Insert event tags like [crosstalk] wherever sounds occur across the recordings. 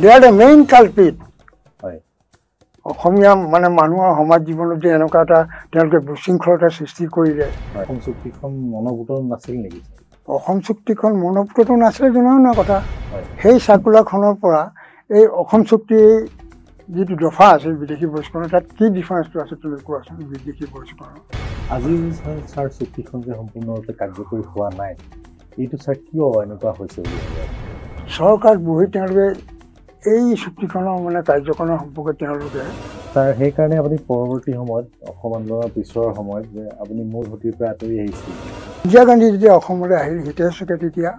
They are the main culprit হয়। অসমীয়া মানে মানুহৰ সমাজ জীৱনত যে এনেকুৱা এটা তেওঁলোকে বিশৃংখলতা সৃষ্টি কৰিলে। অসম চুক্তিখন মনোভূত নাছিল নেকি? অসম চুক্তিখন মনপ্ৰতো নাছিলে জনাও না কথা। সেই চাৰ্কুলাৰখনৰ পৰা এই অসম চুক্তিৰ যিটো দফা আছে বিদেশী বহিষ্কৰণ তাত কি ডিফাৰেঞ্চটো আছে তুমি কোৱাচোন বিদেশী বহিষ্কৰণ আজি ছাৰ চুক্তিখন যে সম্পূৰ্ণৰূপে কাৰ্যকৰী হোৱা নাই এইটো ছাৰ কিয় এনেকুৱা হৈছে? চৰকাৰত বহি তেওঁলোকে এই চুক্তিখনৰ মানে কাৰ্যকৰণৰ সম্পৰ্কে তেওঁলোকে ছাৰ সেইকাৰণে আপুনি পৰৱৰ্তী সময়ত অসম আন্দোলনৰ পিছৰ সময়ত যে আপুনি মূল সুঁতিৰ পৰা আঁতৰি আহিছিল। ইন্দিৰা গান্ধী যেতিয়া অসমলৈ আহিল হিতেশ চুকে তেতিয়া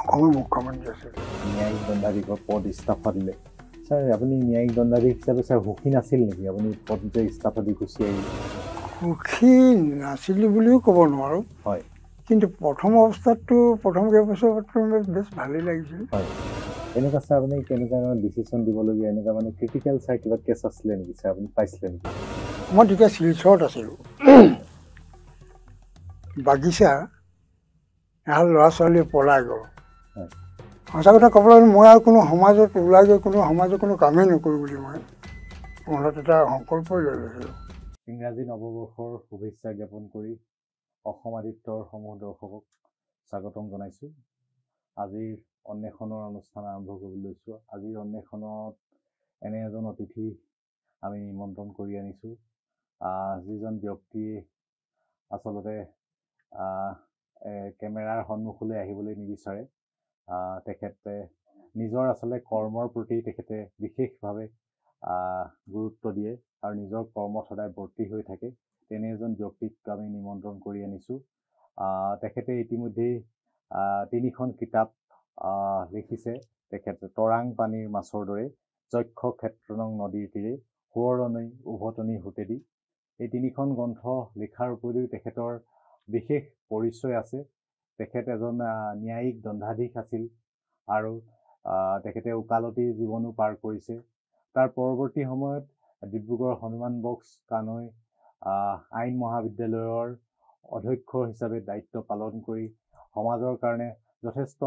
অসমৰ মুখ্যমন্ত্ৰী আছিল। ন্যায়িক দণ্ডাধীশৰ পদ ইস্তফা দিলে। ছাৰ আপুনি ন্যায়িক দণ্ডাধীশ হিচাপে ছাৰ সুখী নাছিল নেকি? আপুনি পদ যে ইস্তফা দি গুচি আহিলে। সুখী নাছিলোঁ বুলিও ক'ব নোৱাৰোঁ। হয়। কিন্তু প্ৰথম অৱস্থাততো প্ৰথম কেইবছৰতো বেছ ভালেই লাগিছিল। হয়। এনেকুৱা ছাৰ আপুনি কেনেকুৱা ধৰণৰ ডিচিশ্যন দিবলগীয়া এনেকুৱা মানে ক্ৰিটিকেল ছাৰ কিবা কেছ আছিলে নেকি ছাৰ আপুনি পাইছিলে নেকি? মই তেতিয়া শিলচৰত আছিলোঁ। বাগিচা এহাল ল'ৰা ছোৱালীয়ে পলাই গ'ল। সঁচা কথা ক'বলৈ গ'লে মই আৰু কোনো সমাজত ওলাই গৈ কোনো সমাজৰ কোনো কামেই নকৰোঁ বুলি মই মনত এটা সংকল্পই লৈ লৈছিলোঁ। ইংৰাজী নৱবৰ্ষৰ শুভেচ্ছা জ্ঞাপন কৰি অসম আদিত্যৰ সমূহ দৰ্শকক স্বাগতম জনাইছোঁ। আজিৰ অন্বেষণৰ অনুষ্ঠান আৰম্ভ কৰিবলৈ লৈছোঁ। আজিৰ অন্বেষণত এনে এজন অতিথি আমি নিমন্ত্ৰণ কৰি আনিছোঁ। যিজন ব্যক্তিয়ে আচলতে কেমেৰাৰ সন্মুখলৈ আহিবলৈ নিবিচাৰে। তেখেতে নিজৰ আচলতে কৰ্মৰ প্ৰতি তেখেতে বিশেষভাৱে গুৰুত্ব দিয়ে আৰু নিজৰ কৰ্মত সদায় ভৰ্তি হৈ থাকে। তেনে এজন ব্যক্তিক আমি নিমন্ত্ৰণ কৰি আনিছোঁ। তেখেতে ইতিমধ্যেই তিনিখন কিতাপ লিখিছে তেখেতে তৰাং পানীৰ মাছৰ দৰে যক্ষ ক্ষেত্ৰনং নদীৰ তীৰে সোঁৱৰণি উভতনি হোতেদি এই তিনিখন গ্ৰন্থ লিখাৰ উপৰিও তেখেতৰ বিশেষ পৰিচয় আছে। তেখেত এজন ন্যায়িক দণ্ডাধীশ আছিল আৰু তেখেতে ওকালতি জীৱনো পাৰ কৰিছে। তাৰ পৰৱৰ্তী সময়ত ডিব্ৰুগড় হনুমান বক্স কানৈ আইন মহাবিদ্যালয়ৰ অধ্যক্ষ হিচাপে দায়িত্ব পালন কৰি সমাজৰ কাৰণে যথেষ্ট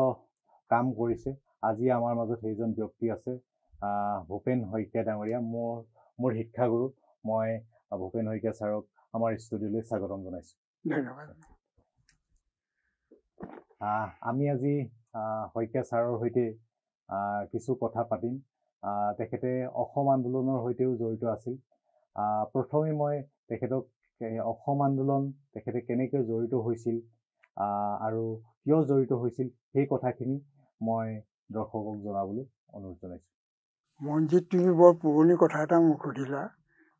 কাম কৰিছে। আজি আমাৰ মাজত সেইজন ব্যক্তি আছে ভূপেন শইকীয়া ডাঙৰীয়া মোৰ মোৰ শিক্ষাগুৰু। মই ভূপেন শইকীয়া ছাৰক আমাৰ ষ্টুডিঅ'লৈ স্বাগতম জনাইছোঁ। ধন্যবাদ। আমি আজি শইকীয়া ছাৰৰ সৈতে কিছু কথা পাতিম। তেখেতে অসম আন্দোলনৰ সৈতেও জড়িত আছিল। প্ৰথমে মই তেখেতক অসম আন্দোলন তেখেতে কেনেকৈ জড়িত হৈছিল আৰু কিয় জড়িত হৈছিল সেই কথাখিনি মই দৰ্শকক জনাবলৈ অনুৰোধ জনাইছোঁ মনজিত তুমি বৰ পুৰণি কথা এটা মোক সুধিলা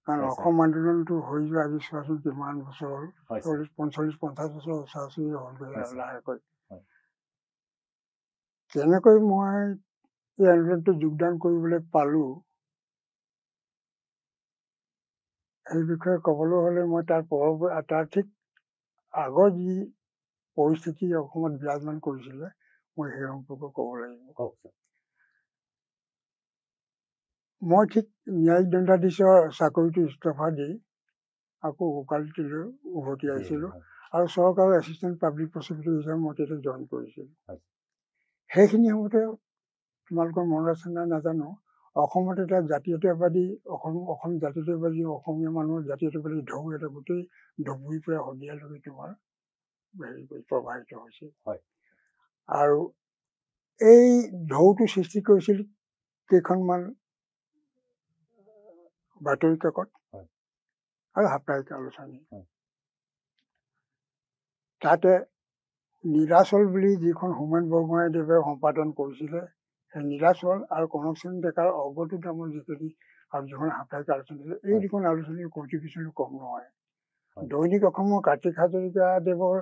কাৰণ। অসম আন্দোলনটো হৈ যোৱা আজি চোৱাচোন কিমান বছৰ হ'ল। চল্লিছ পঞ্চল্লিছ পঞ্চাছ বছৰ ওচৰা ওচৰি হ'লগৈ। লাহেকৈ। কেনেকৈ মই এই আন্দোলনটো যোগদান কৰিবলৈ পালোঁ সেই বিষয়ে ক'বলৈ হ'লে মই তাৰ পৰৱৰ্তী তাৰ ঠিক আগৰ যি পৰিস্থিতি অসমত বিৰাজমান কৰিছিলে মই সেই সম্পৰ্কে ক'ব লাগিব মই ঠিক ন্যায়িক দণ্ডাধীশৰ চাকৰিটো ইস্তফা দি আকৌ ওকালতিলৈ উভতি আহিছিলোঁ আৰু চৰকাৰৰ এছিষ্টেণ্ট পাব্লিক প্ৰচিকিউটৰ হিচাপে মই তেতিয়া জইন কৰিছিলোঁ। সেইখিনি সময়তে তোমালোকৰ মনত আছে নাই নাজানো অসমত এটা জাতীয়তাবাদী অসম অসম জাতীয়তাবাদী অসমীয়া মানুহৰ জাতীয়তাবাদী ঢৌ এটা গোটেই ধুবুৰীৰ পৰা শদিয়ালৈকে তোমাৰ হেৰি কৰি প্ৰবাহিত হৈছিল হয়। আৰু এই ঢৌটো সৃষ্টি কৰিছিল কেইখনমান বাতৰি কাকত। আৰু সাপ্তাহিক আলোচনী। তাতে নীলাচল বুলি যিখন হোমেন বৰগোহাঁইদেৱে সম্পাদন কৰিছিলে সেই নীলাচল আৰু কনকচন্দ্ৰ ডেকাৰ অগ্ৰদূত নামৰ যিখিনি আৰু যিখন সাপ্তাহিক আলোচনী আছিলে এই। দুখন আলোচনীৰ কণ্ট্ৰিবিউশ্যনো কম নহয় হয়। দৈনিক অসমৰ কাৰ্তিক হাজৰিকাদেৱৰ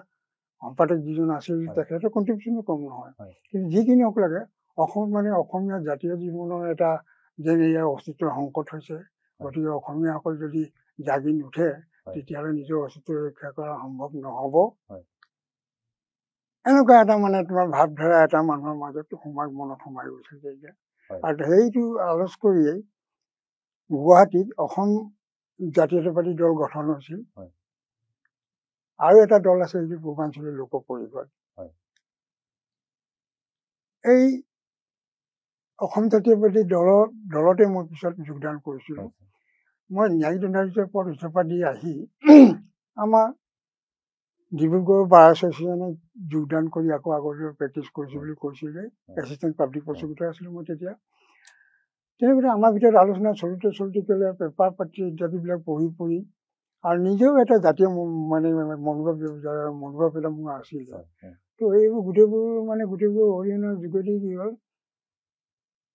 সম্পাদক যিজন আছিল। তেখেতৰ কণ্ট্ৰিবিউশ্যনো কম নহয় হয়। কিন্তু যিখিনি হওক লাগে অসমত মানে অসমীয়া জাতীয় জীৱনৰ এটা যেন ইয়াৰ অস্তিত্বৰ সংকট হৈছে গতিকে অসমীয়াসকল যদি জাগি নুঠে। তেতিয়াহ'লে নিজৰ অস্তিত্ব ৰক্ষা কৰা সম্ভৱ নহ'ব। এনেকুৱা এটা মানে তোমাৰ ভাৱধাৰা এটা মানুহৰ মাজত সোমাই মনত সোমাই গৈছে তেতিয়া হয়। আৰু সেইটো আলোচ কৰিয়েই গুৱাহাটীত অসম জাতীয়তাবাদী দল গঠন হৈছিল। আৰু এটা দল আছে যিটো পূৰ্বাঞ্চলীয় লোক পৰিষদ। এই অসম জাতীয়বাদী দলৰ দলতে মই পিছত যোগদান কৰিছিলোঁ। মই ন্যায়িক দণ্ডাধীশৰ পদ ইস্তফা দি আহি আমাৰ ডিব্ৰুগড় বাৰ এছ'চিয়েশ্যনত যোগদান কৰি আকৌ আগলৈ প্ৰেক্টিচ কৰিছোঁ বুলি কৈছিলে। এছিষ্টেণ্ট পাব্লিক প্ৰচিকিউটৰ আছিলোঁ মই তেতিয়া। তেনেকৈ আমাৰ ভিতৰত আলোচনা চলোতে চলোতে গ'লে পেপাৰ পাতি ইত্যাদিবিলাক পঢ়ি পঢ়ি আৰু নিজেও এটা জাতীয় মানে মনোভাৱ মনোভাৱ এটা মোৰ আছিল তো এইবোৰ গোটেইবোৰ মানে গোটেইবোৰ অৰিহণাৰ যোগেদি কি হ'ল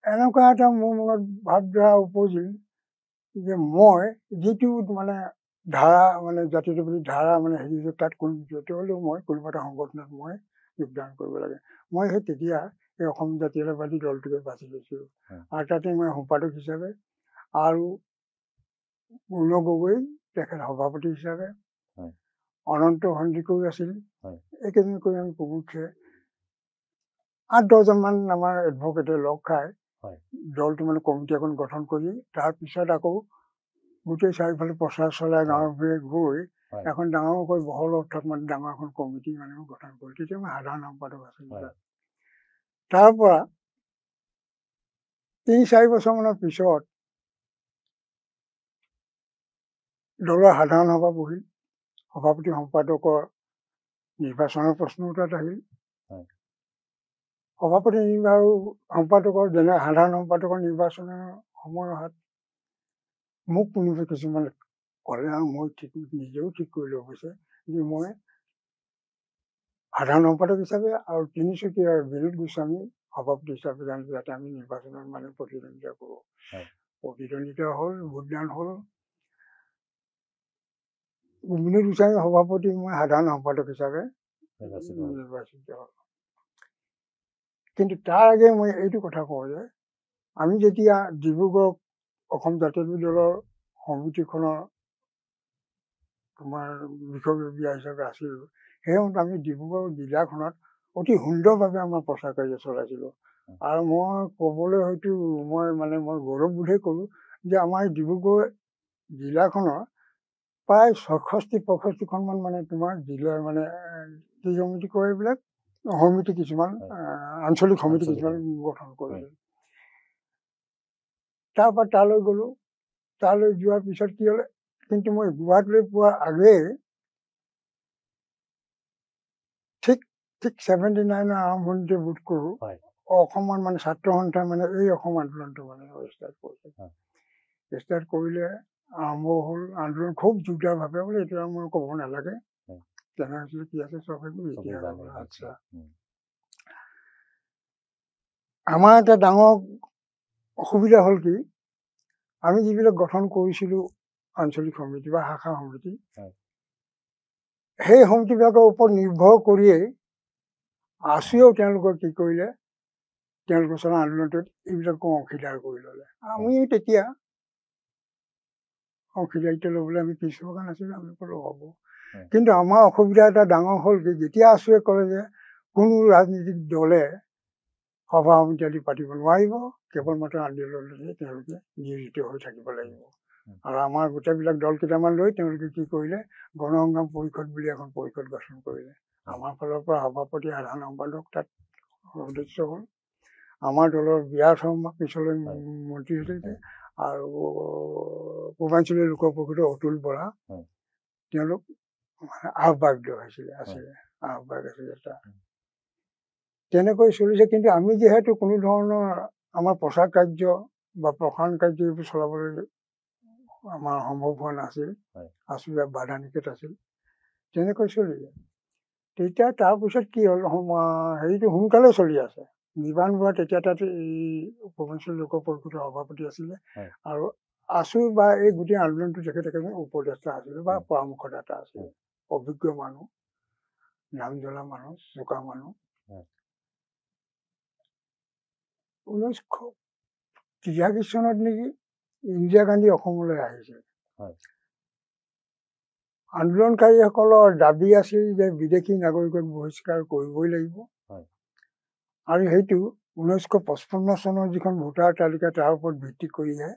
এনেকুৱা এটা মোৰ মনত ভাৱধাৰা উপজিল যে মই যিটো মানে ধাৰা মানে জাতীয়তাবাদী ধাৰা মানে হেৰি তাত কোনো য'তে হ'লেও মই কোনোবা এটা সংগঠনত মই যোগদান কৰিব লাগে। মই সেই তেতিয়া এই অসম জাতীয়তাবাদী দলটোকে বাছি লৈছিলোঁ। আৰু তাতে মই সম্পাদক হিচাপে আৰু পূৰ্ণ গগৈ তেখেত সভাপতি হিচাপে। অনন্ত সন্দিকৈ আছিল। এইকেইজনকৈ আমি প্ৰমুখে আঠ দহজনমান আমাৰ এডভকেটে লগ খাই। দলটো মানে কমিটি এখন গঠন কৰি তাৰপিছত আকৌ গোটেই চাৰিওফালে প্ৰচাৰ চলাই গাঁৱে ভূঞে গৈ। এখন ডাঙৰকৈ বহল অৰ্থত মানে ডাঙৰ এখন কমিটি মানে গঠন কৰি তেতিয়া মই সাধাৰণ সম্পাদক আছিলোঁ। তাৰ পৰা তিনি চাৰি বছৰমানৰ পিছত দলৰ সাধাৰণ সভা বহিল সভাপতি সম্পাদকৰ নিৰ্বাচনৰ প্ৰশ্ন তাত আহিল। সভাপতি আৰু সম্পাদকৰ যেনে সাধাৰণ সম্পাদকৰ নিৰ্বাচনৰ সময় অহাত মোক কোনোবা কিছুমানে ক'লে আৰু মই ঠিক নিজেও ঠিক কৰিলোঁ অৱশ্যে যে মই সাধাৰণ সম্পাদক হিচাপে আৰু তিনিচুকীয়াৰ বিনোদ গোস্বামী সভাপতি হিচাপে জানো যাতে আমি নিৰ্বাচনত মানে প্ৰতিদ্বন্দ্বিতা কৰোঁ। প্ৰতিদ্বন্দ্বিতা হ'ল ভোটদান হ'ল বিনোদ গোস্বামী সভাপতি মই সাধাৰণ সম্পাদক হিচাপে নিৰ্বাচিত হ'ল। কিন্তু তাৰ আগে মই এইটো কথা কওঁ যে আমি যেতিয়া ডিব্ৰুগড় অসম জাতীয় দলৰ সমিতিখনৰ তোমাৰ বিষয়ববীয়া হিচাপে আছিলোঁ সেই সময়ত আমি ডিব্ৰুগড় জিলাখনত অতি সুন্দৰভাৱে আমাৰ প্ৰচাৰ কাৰ্য চলাইছিলোঁ। আৰু মই ক'বলৈ হয়তো মই মানে মই গৌৰৱবোধেই কৰোঁ যে আমাৰ ডিব্ৰুগড় জিলাখনৰ প্ৰায় ছয়ষষ্ঠি পঁয়ষষ্ঠিখনমান মানে তোমাৰ জিলাৰ মানে কি সমিতি কয় এইবিলাক। সমিতি কিছুমান আঞ্চলিক সমিতি কিছুমান গঠন কৰিছিল তাৰ পৰা তালৈ গ'লো। তালৈ যোৱাৰ পিছত কি হ'লে কিন্তু মই গুৱাহাটীলৈ পোৱাৰ আগেয়ে ঠিক ঠিক ছেভেণ্টি নাইনৰ আৰম্ভণিতে বোধ কৰোঁ। হয়। অসমৰ মানে ছাত্ৰ সন্থাই মানে এই অসম আন্দোলনটো মানে ষ্টাৰ্ট কৰিছে। ষ্টাৰ্ট কৰিলে আৰম্ভ হ'ল আন্দোলন খুব জোৰদাৰভাৱে বোলে আৰু মই ক'ব নালাগে। হয়। কেনে হৈছিলে কি আছে চব সেইবোৰ এতিয়া আচ্ছা। আমাৰ এটা ডাঙৰ অসুবিধা হ'ল কি আমি যিবিলাক গঠন কৰিছিলোঁ আঞ্চলিক সমিতি বা শাখা সমিতি। সেই সমিতিবিলাকৰ ওপৰত নিৰ্ভৰ কৰিয়েই আছুৱেও তেওঁলোকৰ কি কৰিলে তেওঁলোকৰ চলা আন্দোলনটোত এইবিলাকো অংশীদাৰ কৰি ল'লে। আমি তেতিয়া অংশীদাৰিত্ব ল'বলৈ আমি পিছ হোৱা নাছিলোঁ আমি ক'লো হ'ব। কিন্তু আমাৰ অসুবিধা এটা ডাঙৰ হ'ল কি যেতিয়া আছুৱে ক'লে যে কোনো ৰাজনীতিক দলে সভা সমিতি আদি পাতিব নোৱাৰিব কেৱল মাত্ৰ আন্দোলনতে তেওঁলোকে নিয়োজিত হৈ থাকিব লাগিব আৰু আমাৰ গোটেইবিলাক দল কেইটামান লৈ তেওঁলোকে কি কৰিলে গণ সংগ্ৰাম পৰিষদ বুলি এখন পৰিষদ গঠন কৰিলে আমাৰ ফালৰ পৰা সভাপতি সাধাৰণ সম্পাদক তাত সদস্য হ'ল আমাৰ দলৰ বিৰাট শৰ্মা পিছলৈ। মন্ত্ৰী হৈছিলে আৰু পূৰ্বাঞ্চলীয় লোক পৰিষদৰ অতুল বৰা। তেওঁলোক মানে আহ্বায়ক হৈছিলে আছিলে আহ্বায়ক আছিলে তাত তেনেকৈ চলিছে কিন্তু আমি যিহেতু কোনো ধৰণৰ আমাৰ প্ৰচাৰ কাৰ্য বা প্ৰসাৰণ কাৰ্য এইবোৰ চলাবলৈ আমাৰ সম্ভৱ হোৱা নাছিল। আচলতে বাধা নিষেধ আছিল। তেনেকৈ চলিলে। তেতিয়া তাৰপিছত কি হ'ল হেৰিটো সোনকালে চলি আছে। নিৰ্বাণ বৰা তেতিয়া তাত এই পূৰ্বাঞ্চল লোক পৰিষদৰ সভাপতি আছিলে। আৰু আছু বা এই গোটেই আন্দোলনটো তেখেতে একেবাৰে উপদেষ্টা আছিলে বা। পৰামৰ্শদাতা আছিলে অভিজ্ঞ মানুহ নাম জ্বলা মানুহ চোকা মানুহ। ঊনৈছশ তিৰাশী চনত নেকি ইন্দিৰা গান্ধী অসমলৈ আহিছিল হয়। আন্দোলনকাৰীসকলৰ দাবী আছিল যে বিদেশী নাগৰিকক বহিষ্কাৰ কৰিবই লাগিব। আৰু সেইটো ঊনৈছশ পঁচপন্ন চনৰ যিখন ভোটাৰ তালিকা তাৰ ওপৰত ভিত্তি কৰিহে।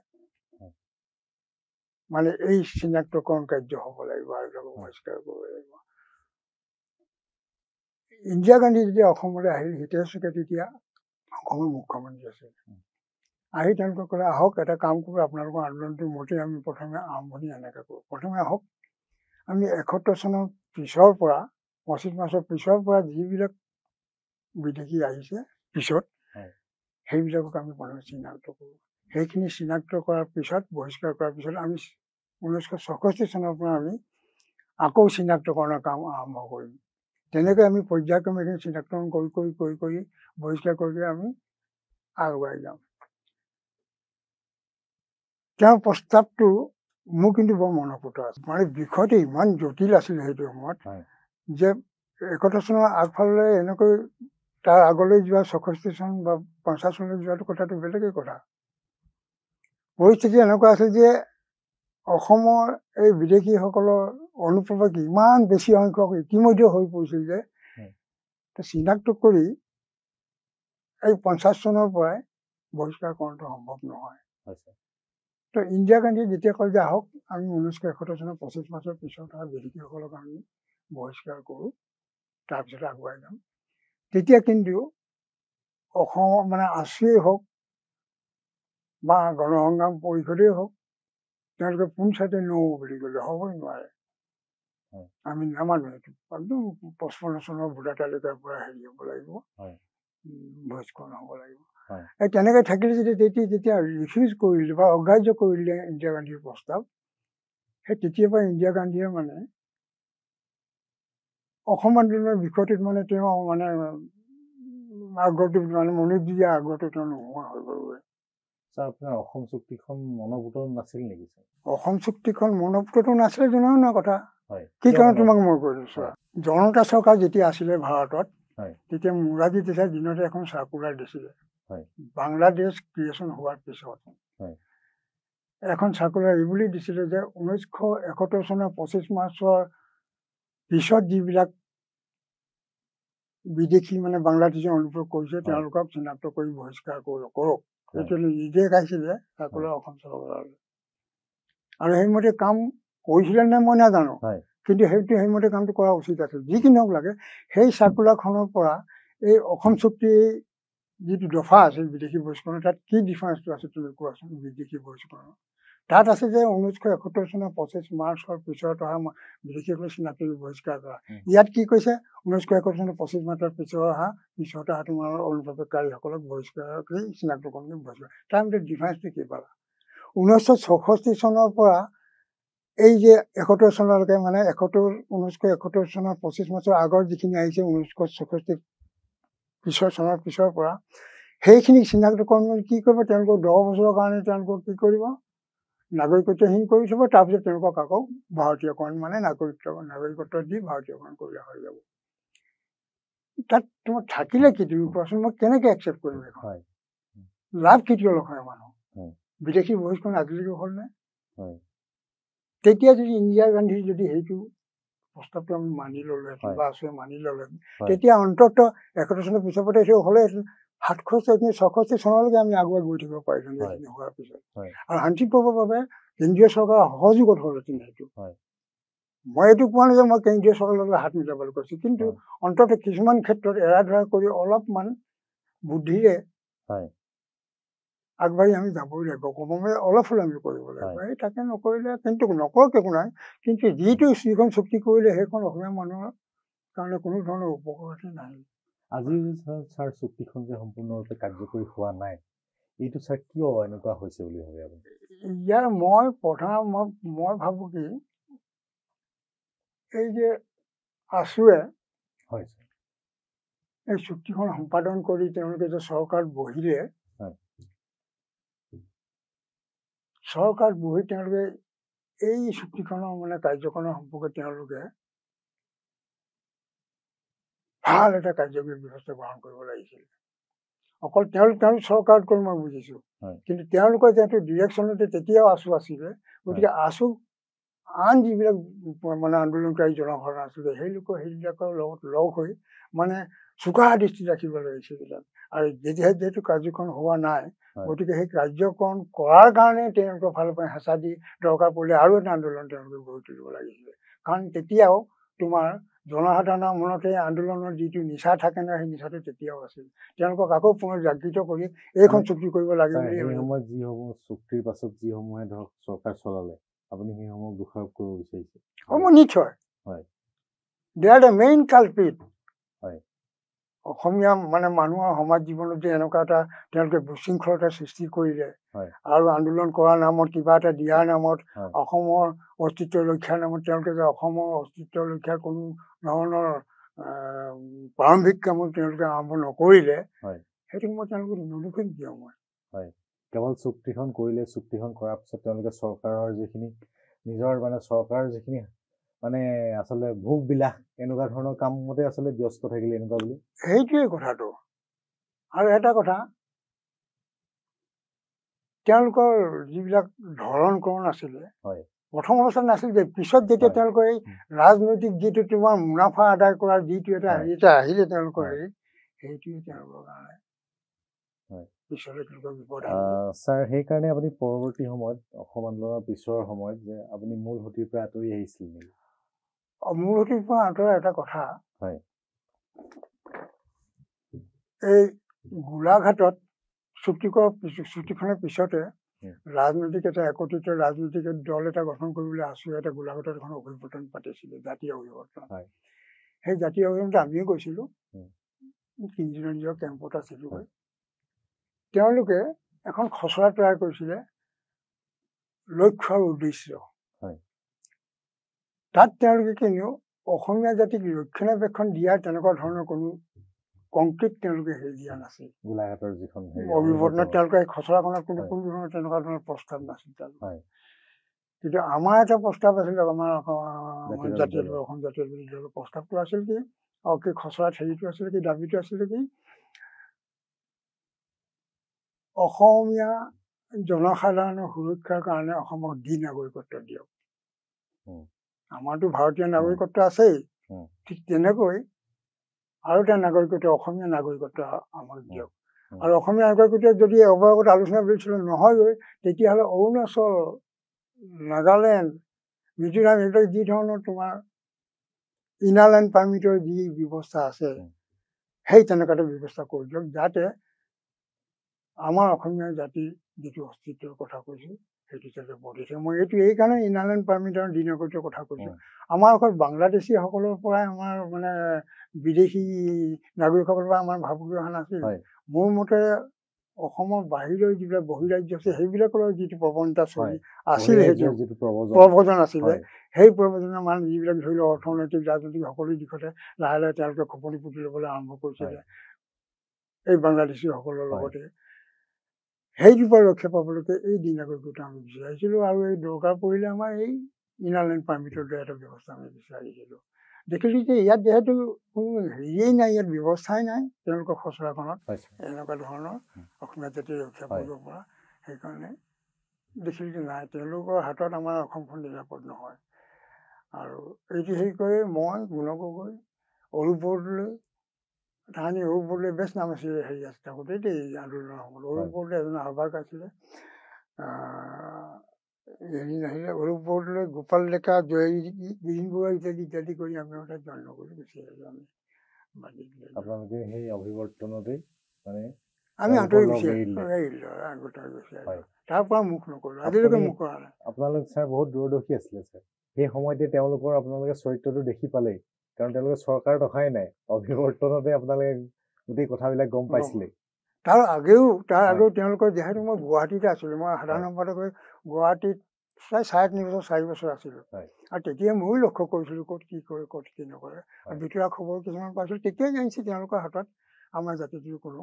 মানে এই চিনাক্তকৰণ কাৰ্য হ'ব লাগিব আৰু। বহিষ্কাৰ কৰিব লাগিব ইন্দিৰা গান্ধী যেতিয়া অসমলৈ আহিল হিতেশ তেতিয়া অসমৰ মুখ্যমন্ত্ৰী আছিল আহি তেওঁলোকে ক'লে আহক এটা কাম কৰোঁ আপোনালোকৰ আন্দোলনটোৰ মতে আমি প্ৰথমে আৰম্ভণি এনেকৈ কৰোঁ প্ৰথমে আহক আমি এসত্তৰ চনৰ পিছৰ পৰা পঁচিছ মাৰ্চৰ পিছৰ পৰা যিবিলাক বিদেশী আহিছে পিছত সেইবিলাকক আমি প্ৰথমে চিনাক্ত কৰোঁ। সেইখিনি চিনাক্ত কৰাৰ পিছত বহিষ্কাৰ কৰাৰ পিছত আমি ঊনৈছশ চৌষষ্ঠি চনৰ পৰা আমি আকৌ চিনাক্তকৰণৰ কাম আৰম্ভ কৰিম। তেনেকৈ আমি পৰ্যায়ক্ৰমে এইখিনি চিনাক্তকৰণ কৰি কৰি কৰি কৰি বহিষ্কাৰ কৰি কৰি আমি আগুৱাই যাওঁ তেওঁৰ প্ৰস্তাৱটো মোৰ কিন্তু বৰ মনপুত আছে মানে বিষয়টো ইমান জটিল আছিলে সেইটো সময়ত যে একতা চনৰ আগফালে এনেকৈ তাৰ আগলৈ যোৱা ছয়ষষ্ঠি চন বা পঞ্চাছ চনলৈ যোৱাটো কথাটো বেলেগেই কথা। পৰিস্থিতি এনেকুৱা আছিল যে অসমৰ এই বিদেশীসকলৰ অনুপ্ৰৱেশ ইমান বেছি সংখ্যক ইতিমধ্যে হৈ পৰিছিল যে চিনাক্ত কৰি এই পঞ্চাছ চনৰ পৰাই বহিষ্কাৰ কৰাটো সম্ভৱ নহয়। তো ইন্দিৰা গান্ধীয়ে যেতিয়া কয় যে আহক আমি ঊনৈছশ এসত্তৰ চনৰ পঁচিছ মাৰ্চৰ পিছত অহা বিদেশীসকলক আমি বহিষ্কাৰ কৰোঁ তাৰপিছত আগুৱাই যাম। তেতিয়া কিন্তু অসম মানে আছুৱেই হওক বা গণসংগ্ৰাম পৰিষদেই হওক তেওঁলোকে পোনচাতে নৌ বুলি ক'লে হ'বই নোৱাৰে। আমি নামানো এইটো। একদম পঁচপন্ন চনৰ ভোটাৰ তালিকাৰ পৰা হেৰি হ'ব লাগিব। ভোজখন হ'ব লাগিব। এই তেনেকৈ থাকিলে যদি তেতিয়া যেতিয়া ৰিফিউজ কৰিলে বা অগ্ৰাহ্য কৰিলে ইন্দিৰা গান্ধীৰ প্ৰস্তাৱ সেই তেতিয়াৰ পৰা ইন্দিৰা গান্ধীয়ে মানে অসম আন্দোলনৰ বিষয়টোত মানে তেওঁ মানে আগ্ৰহটো মানে মনোযোগ দিয়া আগ্ৰহটো তেওঁ নোহোৱা হৈ গ'লগৈ আপোনাৰ অসম চুক্তিখন মনোভূত নাছিল নেকি অসম চুক্তিখন মনোভূতটো নাছিলে জনাও না কথা। কি কাৰণে তোমাক মই কৈ দিছো জনতা চৰকাৰ যেতিয়া আছিলে ভাৰতত তেতিয়া মোৰাজী দেশাই দিনতে এখন চাৰ্কুলাৰ দিছিলে। বাংলাদেশ ক্ৰিয়েশ্যন হোৱাৰ পিছত। এখন চাৰ্কুলাৰ এই বুলি দিছিলে যে ঊনৈছশ এসত্তৰ চনৰ পঁচিছ মাৰ্চৰ পিছত যিবিলাক বিদেশী মানে বাংলাদেশে অনুপ্ৰয়োগ কৰিছে তেওঁলোকক চিনাক্ত কৰি বহিষ্কাৰ কৰক। সেইটো নিজে গাইছিলে চাৰ্কুলাৰ অসম চৰকাৰলৈ আৰু সেইমতে কাম কৰিছিলে নে মই নাজানো। কিন্তু সেইটো সেইমতে কামটো কৰা উচিত আছিল। যি কি নহওক লাগে সেই চাৰ্কুলাৰখনৰ পৰা এই অসম চুক্তিৰ যিটো দফা আছিল বিদেশী বহিষ্কৰণ তাত কি ডিফাৰেঞ্চটো আছে তুমি কোৱাচোন বিদেশী বহিষ্কৰণ তাত আছে যে ঊনৈছশ এসত্তৰ চনৰ পঁচিছ মাৰ্চৰ পিছত অহা বিদেশীসকলে চিনাক্ত বহিষ্কাৰ কৰা। ইয়াত কি কৈছে? ঊনৈছশ এসত্তৰ চনৰ পঁচিছ মাৰ্চৰ পিছত অহা পিছত অহা তোমাৰ অনুপ্ৰৱেশকাৰীসকলক বহিষ্কাৰ কৰি চিনাক্তকৰণ কৰি বহিষ্কাৰ তাৰ ভিতৰত ডিফাৰেঞ্চটো কি পালা? ঊনৈছশ চৌষষ্ঠি চনৰ পৰা এই যে এসত্তৰ চনলৈকে মানে এসত্তৰ ঊনৈছশ এসত্তৰ চনৰ পঁচিছ মাৰ্চৰ আগৰ যিখিনি আহিছে ঊনৈছশ চৌষষ্ঠি পিছৰ চনৰ পিছৰ পৰা সেইখিনি চিনাক্তকৰণ কি কৰিব? তেওঁলোকক দহ বছৰৰ কাৰণে তেওঁলোকক কি কৰিব? নাগৰিকত্বহীন কৰি থব তাৰপিছত তেওঁলোকক আকৌ ভাৰতীয়কৰণ মানে নাগৰিকত্ব নাগৰিকত্ব দি ভাৰতীয়কৰণ কৰিলে হৈ যাব। তাত তোমাৰ থাকিলে কি তুমি কোৱাচোন মই কেনেকে একচেপ্ট কৰিম এখন লাভ কেতিয়াও হয় মানুহ? বিদেশী বহিষ্কৰণ আজিলৈকে হ'ল নে? তেতিয়া যদি ইন্দিৰা গান্ধীৰ যদি সেইটো প্ৰস্তাৱটো আমি মানি ললোহেঁতেন বা আছে মানি ললোহেঁতেন তেতিয়া অন্তত এসত্তৰ চনৰ পিছৰ পৰা সেইটো হ'লেহেঁতেন। সাতষষ্ঠি ছয়ষষ্ঠি চনলৈকে আমি আগুৱাই গৈ থাকিব পাৰিলো সেইখিনি হোৱাৰ পিছত। আৰু শান্তি পাবৰ বাবে কেন্দ্ৰীয় চৰকাৰৰ সহযোগত হ'লহেঁতেন সেইটো মই এইটো কোৱা নাই যে মই কেন্দ্ৰীয় চৰকাৰৰ লগত হাত মিলাবলৈ কৈছো কিন্তু অন্তত কিছুমান ক্ষেত্ৰত এৰা ধৰা কৰি অলপমান বুদ্ধিৰে আগবাঢ়ি আমি যাবই লাগিব। কমে অলপ হ'লে আমি কৰিব লাগিব। এই তাকে নকৰিলে কিন্তু নকৰক একো নাই কিন্তু যিটো যিখন চুক্তি কৰিলে সেইখন অসমীয়া মানুহৰ কাৰণে কোনো ধৰণৰ উপকাৰতে নাই। আজি ছাৰ চুক্তিখন যে সম্পূৰ্ণৰূপে কাৰ্যকৰী হোৱা নাই এইটো ছাৰ কিয় এনেকুৱা হৈছে বুলি ভাবে আপুনি? ইয়াৰ মই প্ৰধান মই মই ভাবো কি এই যে আছুৱে হয় এই চুক্তিখন সম্পাদন কৰি তেওঁলোকে যে চৰকাৰত বহিলে চৰকাৰত বহি তেওঁলোকে এই চুক্তিখনৰ মানে কাৰ্যকৰণৰ সম্পৰ্কে তেওঁলোকে ভাল এটা কাৰ্যকৰী ব্যৱস্থা গ্ৰহণ কৰিব লাগিছিল। অকল তেওঁলোক তেওঁলোক চৰকাৰত গ'ল মই বুজিছো। কিন্তু তেওঁলোকৰ যিহেতু ডিৰেকশ্যনতে তেতিয়াও আছু আছিলে গতিকে আছু আন যিবিলাক মানে আন্দোলনকাৰী জনসাধাৰণ আছিলে সেই লোকৰ সেইবিলাকৰ লগত লগ হৈ মানে চোকা দৃষ্টি ৰাখিব লাগিছিল আৰু যেতিয়া যিহেতু কাৰ্যকৰণ হোৱা নাই গতিকে সেই কাৰ্যকৰণ কৰাৰ কাৰণে তেওঁলোকৰ ফালৰ পৰা হেঁচা দি দৰকাৰ পৰিলে আৰু এটা আন্দোলন তেওঁলোকে গঢ়ি তুলিব লাগিছিলে। কাৰণ তেতিয়াও তোমাৰ জনসাধাৰণৰ মনতে আন্দোলনৰ যিটো নিচা থাকে ন সেই নিচাটো তেতিয়াও আছিল তেওঁলোকক আকৌ পুনৰ জাগৃত কৰি এইখন। চুক্তি কৰিব লাগে বুলি। সময়ত যিসমূহ চুক্তিৰ পাছত যিসমূহে ধৰক চৰকাৰ চলালে আপুনি সেইসমূহ দোষাৰোপ কৰিব বিচাৰিছে হ'ব নিশ্চয় হয়। They are the main culprit হয়। অসমীয়া মানে মানুহৰ সমাজ জীৱনত যে এনেকুৱা এটা তেওঁলোকে বিশৃংখলতাৰ সৃষ্টি কৰিলে। আৰু আন্দোলন কৰাৰ নামত কিবা এটা দিয়াৰ নামত। অসমৰ অস্তিত্ব ৰক্ষাৰ নামত তেওঁলোকে যে অসমৰ অস্তিত্ব ৰক্ষাৰ কোনো ধৰণৰ প্ৰাৰম্ভিক কামত তেওঁলোকে আৰম্ভ নকৰিলে। সেইটো মই তেওঁলোকক নুদুখিম কিয় মই কেৱল চুক্তিখন কৰিলে চুক্তিখন কৰাৰ পিছত তেওঁলোকে চৰকাৰৰ যিখিনি নিজৰ মানে চৰকাৰৰ যিখিনি মানে আচলতে ভোগ বিলাস এনেকুৱা ধৰণৰ কামতে আচলতে ব্যস্ত থাকিলে এনেকুৱা বুলি সেইটোৱে কথাটো আৰু এটা কথা তেওঁলোকৰ যিবিলাক ধৰণ কৰণ আছিলে হয়। প্ৰথম অৱস্থাত নাছিল যে পিছত যেতিয়া। তেওঁলোকৰ এই। ৰাজনৈতিক যিটো তোমাৰ মুনাফা আদায় কৰাৰ যিটো এটা। হেৰি এটা আহিলে তেওঁলোকৰ। হেৰি সেইটোৱে তেওঁলোকৰ কাৰণে ছাৰ সেইকাৰণে আপুনি পৰৱৰ্তী সময়ত অসম আন্দোলনৰ পিছৰ সময়ত যে আপুনি মূল সুঁতিৰ পৰা আঁতৰি আহিছিল নেকি মূলসুঁতিৰ পৰা আঁতৰা এটা কথা হয়। এই গোলাঘাটত চুক্তি পিছ- চুক্তিখনৰ পিছতে। ৰাজনৈতিক এটা একত্ৰিত ৰাজনৈতিক দল এটা গঠন কৰিবলৈ আছো এটা গোলাঘাটত এখন অভিৱৰ্তন পাতিছিলে জাতীয় অভিৱৰ্তন। সেই জাতীয় অভিৱৰ্তন আমিও গৈছিলো। তিনিদিনীয়া কেম্পত আছিলো। তেওঁলোকে এখন খচৰা তৈয়াৰ কৰিছিলে লক্ষ্য আৰু উদ্দেশ্য। তাত তেওঁলোকে কিনো অসমীয়া জাতিক ৰক্ষণাবেক্ষণ দিয়াৰ তেনেকুৱা ধৰণৰ কোনো কংক্ৰিট তেওঁলোকে হেৰি দিয়া নাছিল গোলাঘাটৰ যিখন অভিৱৰ্তনত অভিৱৰ্তন। তেওঁলোকে খচৰাখনত কোনো। কোনো ধৰণৰ তেনেকুৱা ধৰণৰ প্ৰস্তাৱ নাছিল তেওঁলোকৰ হয়। কিন্তু আমাৰ এটা প্ৰস্তাৱ আছিল আমাৰ জাতীয়। দল অসম জাতীয় দলৰ প্ৰস্তাৱটো আছিল কি আৰু কি খচৰাত হেৰিটো আছিল কি দাবীটো আছিল কি অসমীয়া জনসাধাৰণৰ সুৰক্ষাৰ কাৰণে অসমক দ্বি নাগৰিকত্ব দিয়ক। আমাৰতো ভাৰতীয় নাগৰিকত্ব আছেই। ঠিক তেনেকৈ আৰু এটা নাগৰিকত্ব অসমীয়া নাগৰিকত্ব আমাক দিয়ক। আৰু অসমীয়া নাগৰিকত্ব যদি অৱয়গত আলোচনা কৰিছিলো নহয়গৈ তেতিয়াহ'লে অৰুণাচল নাগালেণ্ড মিজোৰাম এইবিলাক যি ধৰণৰ তোমাৰ ইনাৰলাইন পাৰ্মিটৰ যি ব্যৱস্থা আছে। সেই তেনেকুৱা এটা ব্যৱস্থা কৰি দিয়ক যাতে আমাৰ অসমীয়া জাতিৰ যিটো অস্তিত্বৰ কথা কৈছো সেইটো যাতে বৰ্ধিছে মই এইটো এইকাৰণে ইনাৰলাইন পাৰ্মিটৰ দিনগতৰ কথা কৈছো। আমাৰ অকল বাংলাদেশীসকলৰ পৰাই আমাৰ মানে বিদেশী নাগৰিকসকলৰ পৰা আমাৰ ভাবুকি অহা নাছিল। মোৰ মতে অসমৰ বাহিৰৰ যিবিলাক বহিৰাজ্য আছে সেইবিলাকৰ যিটো প্ৰৱণতা চলি আছিল সেইটো প্ৰৱজন আছিলে। সেই প্ৰৱজনৰ মান যিবিলাক ধৰি লওক অৰ্থনৈতিক ৰাজনৈতিক সকলো দিশতে লাহে লাহে তেওঁলোকে খপনি পুতি ল'বলৈ আৰম্ভ কৰিছিলে এই বাংলাদেশীসকলৰ। লগতে সেইটোৰ ৰক্ষা পাবলৈকে এই দিন নাগৰিকত্ব আমি বিচাৰিছিলো আৰু এই দৰকাৰ পৰিলে আমাৰ এই ইনাৰলাইন পাৰ্মিটৰ দৰে এটা ব্যৱস্থা আমি বিচাৰিছিলো দেখিলো যে ইয়াত যিহেতু কোনো হেৰিয়েই নাই ইয়াত ব্যৱস্থাই নাই তেওঁলোকৰ খচৰাখনত। এনেকুৱা ধৰণৰ। অসমীয়া জাতিৰ ৰক্ষা। কৰিব পৰা সেইকাৰণে দেখিলো যে নাই তেওঁলোকৰ হাতত আমাৰ অসমখন নিৰাপদ নহয় আৰু এইটো হেৰি কৰি মই গুণ গগৈ অৰূপ বৰদলৈ তাহানি বৰদলৈ বেছ নাম আছিলে হেৰি আছে থাকোঁতে দেই আন্দোলনৰ সময়ত হয়। বৰদলৈ এজন আহ্বায়ক আছিলে হেৰি নাহিলে গোপাল ডেকা জয় বৰুৱা ইত্যাদি ইত্যাদি কৰি আমি তাত জইন নকৰি গুচি আহিলোঁ আমি। আপোনালোকে সেই অভিৱৰ্তনতেই মানে আমি আঁতৰি গুচি। আহিলোঁ আঁতৰি গুচি আহিলোঁ তাৰ পৰা মুখ নকৰিলোঁ আজিলৈকে মুখ কৰা নাই আপোনালোক ছাৰ বহুত দূৰদৰ্শী আছিলে ছাৰ সেই সময়তে তেওঁলোকৰ আপোনালোকে চৰিত্ৰটো দেখি পালেই কাৰণ তেওঁলোকে চৰকাৰত অহাই নাই অভিৱৰ্তনতে আপোনালোকে গোটেই কথাবিলাক গম পাইছিলে তাৰ আগেও তাৰ। আগেও তেওঁলোকৰ যিহেতু মই গুৱাহাটীতে আছিলোঁ মই সাধাৰণ। সম্পাদক হৈ গুৱাহাটীত প্ৰায় চাৰে তিনি বছৰ চাৰি বছৰ আছিলোঁ। আৰু তেতিয়া ময়ো লক্ষ্য কৰিছিলোঁ ক'ত কি কৰে ক'ত কি নকৰে আৰু। ভিতৰুৱা খবৰ কিছুমান পাইছিলোঁ তেতিয়াই জানিছোঁ তেওঁলোকৰ হাতত আমাৰ জাতিটোৰ কোনো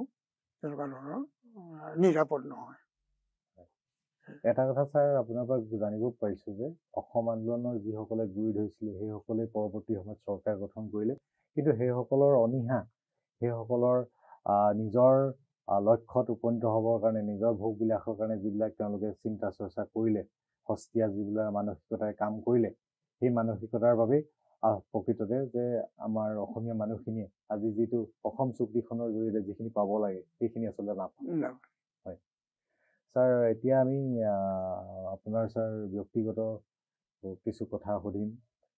তেনেকুৱা ধৰণৰ নিৰাপদ নহয় এটা কথা ছাৰ আপোনাৰ পৰা জানিব পাৰিছোঁ যে অসম আন্দোলনৰ যিসকলে গুৰি ধৰিছিলে সেইসকলে পৰৱৰ্তী সময়ত চৰকাৰ গঠন কৰিলে। কিন্তু সেইসকলৰ অনীহা সেইসকলৰ নিজৰ লক্ষ্যত উপনীত হ'বৰ কাৰণে নিজৰ ভোগ বিলাসৰ কাৰণে যিবিলাক তেওঁলোকে চিন্তা চৰ্চা কৰিলে সস্তীয়া যিবিলাক মানসিকতাৰে কাম কৰিলে সেই মানসিকতাৰ বাবেই প্ৰকৃততে যে আমাৰ অসমীয়া মানুহখিনিয়ে আজি যিটো অসম চুক্তিখনৰ জৰিয়তে যিখিনি পাব লাগে সেইখিনি আচলতে নাপায়। ছাৰ এতিয়া আমি আপোনাৰ ছাৰ ব্যক্তিগত কিছু কথা সুধিম।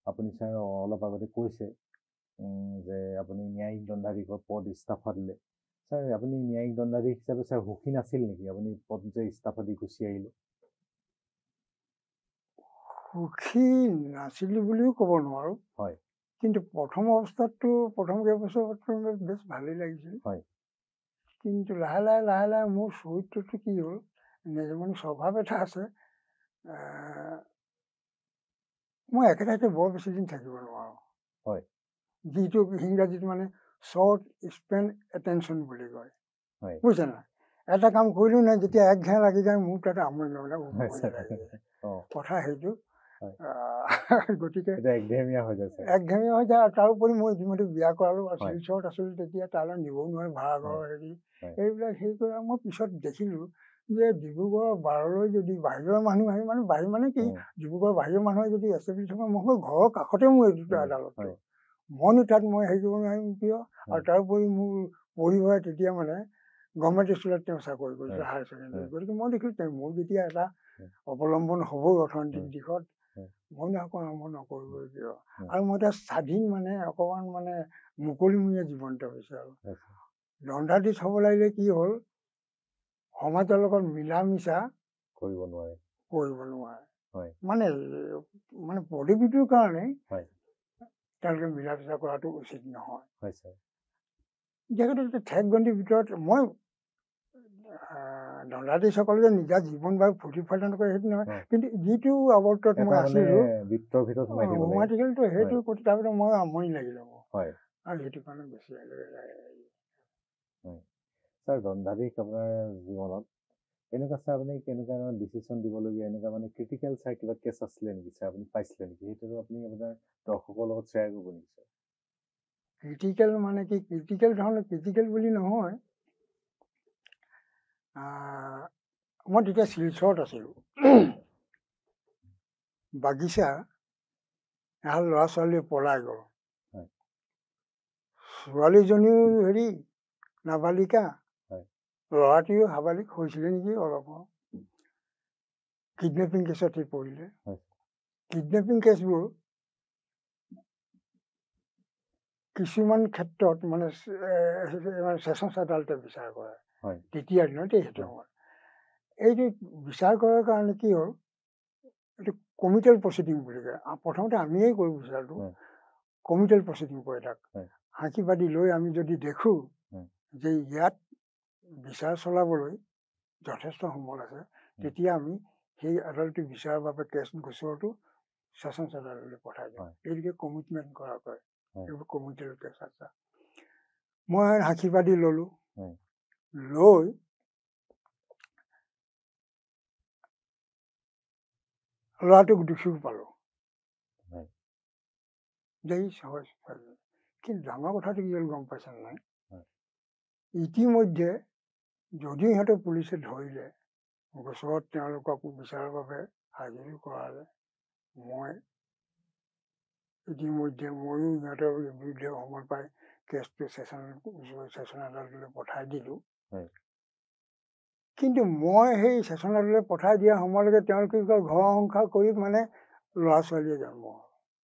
আপুনি ছাৰ অলপ আগতে কৈছে যে আপুনি ন্যায়িক দণ্ডাধীশৰ পদ ইস্তফা দিলে। ছাৰ আপুনি ন্যায়িক দণ্ডাধীশ হিচাপে ছাৰ সুখী নাছিল নেকি? আপুনি পদ যে ইস্তফা দি গুচি আহিলে? সুখী নাছিলো বুলিও ক'ব নোৱাৰো। হয়। কিন্তু প্ৰথম অৱস্থাততো প্ৰথম কেইবছৰতো মোৰ বেছ ভালেই লাগিছিল। হয়। কিন্তু লাহে লাহে লাহে লাহে মোৰ চৰিত্ৰটো কি হ'ল? নিজে মানে স্বভাৱ এটা আছে মই একেঠাইতে বৰ বেছি দিন থাকিব নোৱাৰো হয়। যিটো ইংৰাজীত মানে শ্বৰ্ট স্পেন এটেনশ্যন বুলি কয়। বুজিছে না এটা কাম কৰিলো নাই যেতিয়া একঘেয়া লাগি যায় মোৰ তাতে আমনি নহ'লে। অঁ কথা সেইটো গতিকে এতিয়া একঘেয়েমীয়া হৈ যায় আৰু তাৰোপৰি মই ইতিমধ্যে বিয়া কৰালো আৰু। শিলচৰত আছিলো তেতিয়া তালৈ নিবও নোৱাৰে ভাড়া ঘৰৰ হেৰি। এইবিলাক হেৰি কৰি মই পিছত দেখিলো যে ডিব্ৰুগড়ৰ বাৰলৈ যদি বাহিৰৰ মানুহ আহি মানে বাহিৰ মানে কি ডিব্ৰুগড়ৰ বাহিৰৰ মানুহে যদি এষ্টাব্লিছ হ'ব মই বোলো ঘৰৰ কাষতে মোৰ আদালতটো হয়। মইনো তাত মই হেৰি কৰিব নোৱাৰিম কিয় আৰু। তাৰোপৰি মোৰ পৰিবাৰে তেতিয়া মানে গভৰ্ণমেণ্ট স্কুলত তেওঁ চাকৰি কৰিছে হয়, হায়াৰ ছেকেণ্ডেৰী। গতিকে মই দেখিলো তেওঁ মোৰ যেতিয়া এটা। অৱলম্বন হ'বই অৰ্থনৈতিক। দিশত। মইনো আকৌ আৰম্ভ নকৰিবই কিয়। আৰু মই এতিয়া স্বাধীন মানে অকমান মানে মুকলিমূৰীয়া জীৱনটো হৈছে আৰু। দণ্ডাধীশ হ'ব লাগিলে কি হ'ল সমাজৰ লগত মিলা মিছা কৰিব নোৱাৰে। কৰিব নোৱাৰে। মানে মানে পদবীটোৰ কাৰণে। তেওঁলোকে মিলা মিছা কৰাটো উচিত নহয়। যিহেতু ঠেক গণ্ডিৰ ভিতৰত মই দণ্ডাধীশসকলে যে নিজা জীৱন বা ফূৰ্তি ফাৰ্তা নকৰে সেইটো নহয় হয়। কিন্তু যিটো আৱৰ্তত মই আছিলো সোমাই লাগে। থাকিলেতো সেইটো প্ৰতি তাৰপিছত মই আমনি মোৰ হয়। আৰু সেইটো কাৰণে বেছি ছাৰ দণ্ডাধীশ আপোনাৰ জীৱনত। এনেকুৱা ছাৰ আপুনি কেনেকুৱা ধৰণৰ ডিচিশ্যন দিবলগীয়া এনেকুৱা মানে ক্ৰিটিকেল ছাৰ কিবা কেছ আছিলে নেকি ছাৰ? আপুনি পাইছিলে নেকি? সেইটো আপুনি আপোনাৰ দৰ্শকৰ লগত শ্বেয়াৰ কৰিব নেকি ছাৰ? ক্ৰিটিকেল মানে কি? ক্ৰিটিকেল ধৰণৰ ক্ৰিটিকেল বুলি নহয়। মই তেতিয়া শিলচৰত আছিলো। বাগিচা এহাল ল'ৰা ছোৱালী পলাই গ'ল। ছোৱালীজনীও হেৰি নাবালিকা। ল'ৰাটিও সাবালিক হৈছিলে নেকি অলপ কিডনেপিং কেছত সি পৰিলে। কিডনেপিং কেছবোৰ কিছুমান ক্ষেত্ৰত মানে ছেচনছ আদালতে বিচাৰ কৰে। তেতিয়াৰ দিনত দেই সেইটো। সময়ত এইটো বিচাৰ কৰাৰ কাৰণে কি হ'ল এইটো কমিটেল প্ৰচিডিং বুলি কয় প্ৰথমতে আমিয়ে কৰো বিচাৰটো। কমিটেল প্ৰচিডিং কয় তাক। সাঁচি পাতি লৈ আমি যদি দেখো। যে ইয়াত বিচাৰ চলাবলৈ যথেষ্ট সমল আছে তেতিয়া আমি সেই আদালতে বিচাৰৰ বাবে কেছ গোচৰটো ছেচনছ আদালতলৈ পঠাই দিওঁ। এইটোকে কমিটমেণ্ট কৰা কয় হয়। এইবোৰ কমিটেল কেছ আছে মই পাতি ললো। লৈ ল'ৰাটোক দোষীও পালো হয়। যে ই সহজ। কিন্তু ডাঙৰ কথাটো কি হ'ল গম পাইছা নাই। ইতিমধ্যে যদিও সিহঁতে পুলিচে ধৰিলে গোচৰত তেওঁলোকক বিচাৰৰ বাবে হাজিৰো কৰালে মই ইতিমধ্যে ময়ো সিহঁতৰ বিৰুদ্ধে সময় পাই কেছটো ছেচন ছেচন আদালতলৈ পঠাই দিলো। কিন্তু মই সেই ছেচন আদালতলৈ পঠাই দিয়া সময়লৈকে তেওঁলোকে কি কয় ঘৰ সংসাৰ কৰি মানে ল'ৰা ছোৱালীয়ে জন্ম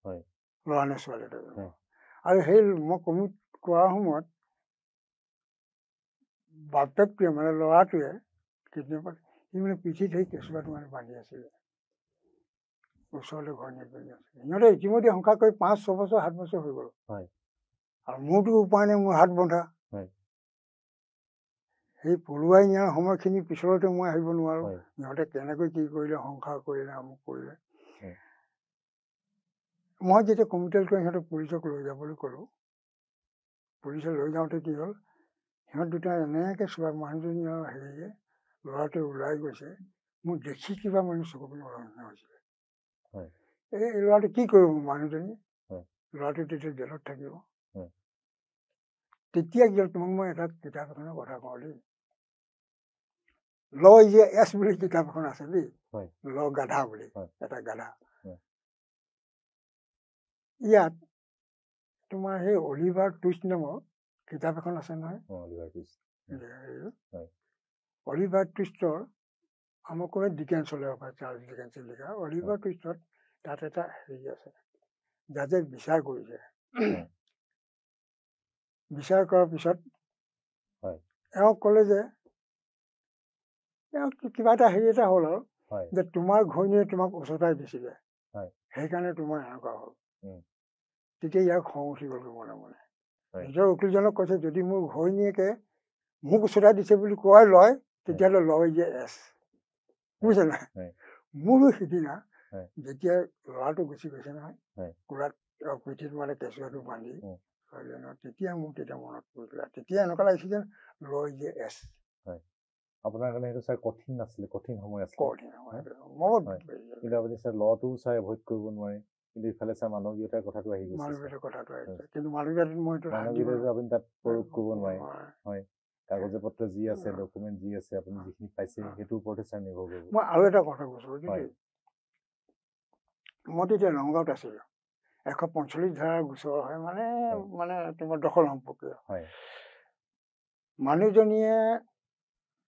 হ'ল। ল'ৰা নে ছোৱালী এটা জন্ম। আৰু সেই মই কমিট কৰাৰ সময়ত বাপেকটোৱে মানে ল'ৰাটোৱে কিডনেপত সি মানে পিঠিত সেই কেঁচুৱাটো মানে বান্ধি আছিলে ওচৰলৈ ঘৰ আছিলে সিহঁতে ইতিমধ্যে সংসাৰ কৰি পাঁচ ছবছৰ সাত বছৰ হৈ গ'ল। আৰু মোৰতো উপায় নাই মোৰ হাত বন্ধা। সেই পলুৱাই নিয়াৰ সময়খিনি পিছলৈতো মই আহিব নোৱাৰো। সিহঁতে কেনেকৈ কি কৰিলে সংসাৰ কৰিলে আমুক কৰিলে। মই যেতিয়া কমিটেল কৰি সিহঁতক পুলিচক লৈ যাবলৈ ক'লো পুলিচে লৈ যাওঁতে কি হ'ল সিহঁত দুটা এনেকৈ চোৱা মানুহজনী আৰু হেৰিয়ে ল'ৰাটোৱে ওলাই গৈছে মোক দেখি কিবা মানে চকু পানী ওলোৱা নিচিনা হৈছিলে। এই ল'ৰাটো কি কৰিব মানুহজনী। ল'ৰাটো তেতিয়া জেলত থাকিব। তেতিয়া কি হ'ল তোমাক মই এটা কিতাপ এখনৰ কথা কওঁ দেই ল ইজ এছ বুলি কিতাপ এখন আছে দেই। ল গাধা বুলি। এটা গাধা। ইয়াত তোমাৰ সেই অলিভাৰ টুইষ্ট নামৰ কিতাপ এখন আছে নহয়। হয়। অলিভাৰ টুইষ্টৰ আমাক ক'লে ডিকেন্সলৈ পায় চাৰ্লছ ডিকেন্সে লিখা অলিভাৰ টুইষ্টত তাত এটা হেৰি আছে জাজে বিচাৰ কৰিছে হয়। [clears throat] বিচাৰ কৰাৰ পিছত হয়। এওঁক ক'লে যে এওঁক কিবা এটা হেৰি এটা হ'ল আৰু হয় যে তোমাৰ ঘৈণীয়ে তোমাক উচতাই দিছিলে হয়। সেইকাৰণে তোমাৰ এনেকুৱা হ'ল। তেতিয়া ইয়াৰ খং উঠি গ'ল মনে মনে হয়। নিজৰ উকিলজনক কৈছে যদি মোৰ ঘৈণীয়েকে মোক উচতাই দিছে বুলি কোৱাই লয় তেতিয়াহ'লে লয় যে এছ। বুজিছে নাই। মোৰো সিদিনা। যেতিয়া ল'ৰাটো গুচি গৈছে নহয় অ, পিঠিত মানে কেঁচুৱাটো বান্ধি তেতিয়া মোৰ তেতিয়া মনত পৰিছিলে। তেতিয়া এনেকুৱা লাগিছে যেন লয় যে এছ। আপোনাৰ কাৰণে সেইটো ছাৰ কঠিন নাছিলে কঠিন সময় আছিলে। কঠিন সময় এইটো। বহুত হয়। হেৰি কিন্তু আপুনি ছাৰ ল'টোও ছাৰ এভইড কৰিব নোৱাৰে। কিন্তু ইফালে ছাৰ মানৱীয়তাৰ কথাটো আহি গৈছে। মানৱীয়তাৰ কথাটো আহিছে কিন্তু মানৱীয়তাত মই এইটো মানৱীয়তাটো আপুনি তাত প্ৰয়োগ কৰিব নোৱাৰে নোৱাৰো। কাগজে পত্ৰ যি আছে। ডকুমেণ্ট যি আছে আপুনি যিখিনি পাইছে। সেইটোৰ ওপৰতে ছাৰ নিৰ্ভৰ কৰিব মই আৰু এটা কথা কৈছো হয়। দেই মই তেতিয়া নগাঁৱত আছিলো এশ পঞ্চল্লিছ ধাৰাৰ গোচৰ হয় মানে হয়। মানে তোমাৰ দখল সম্পৰ্কীয় হয় মানুহজনীয়ে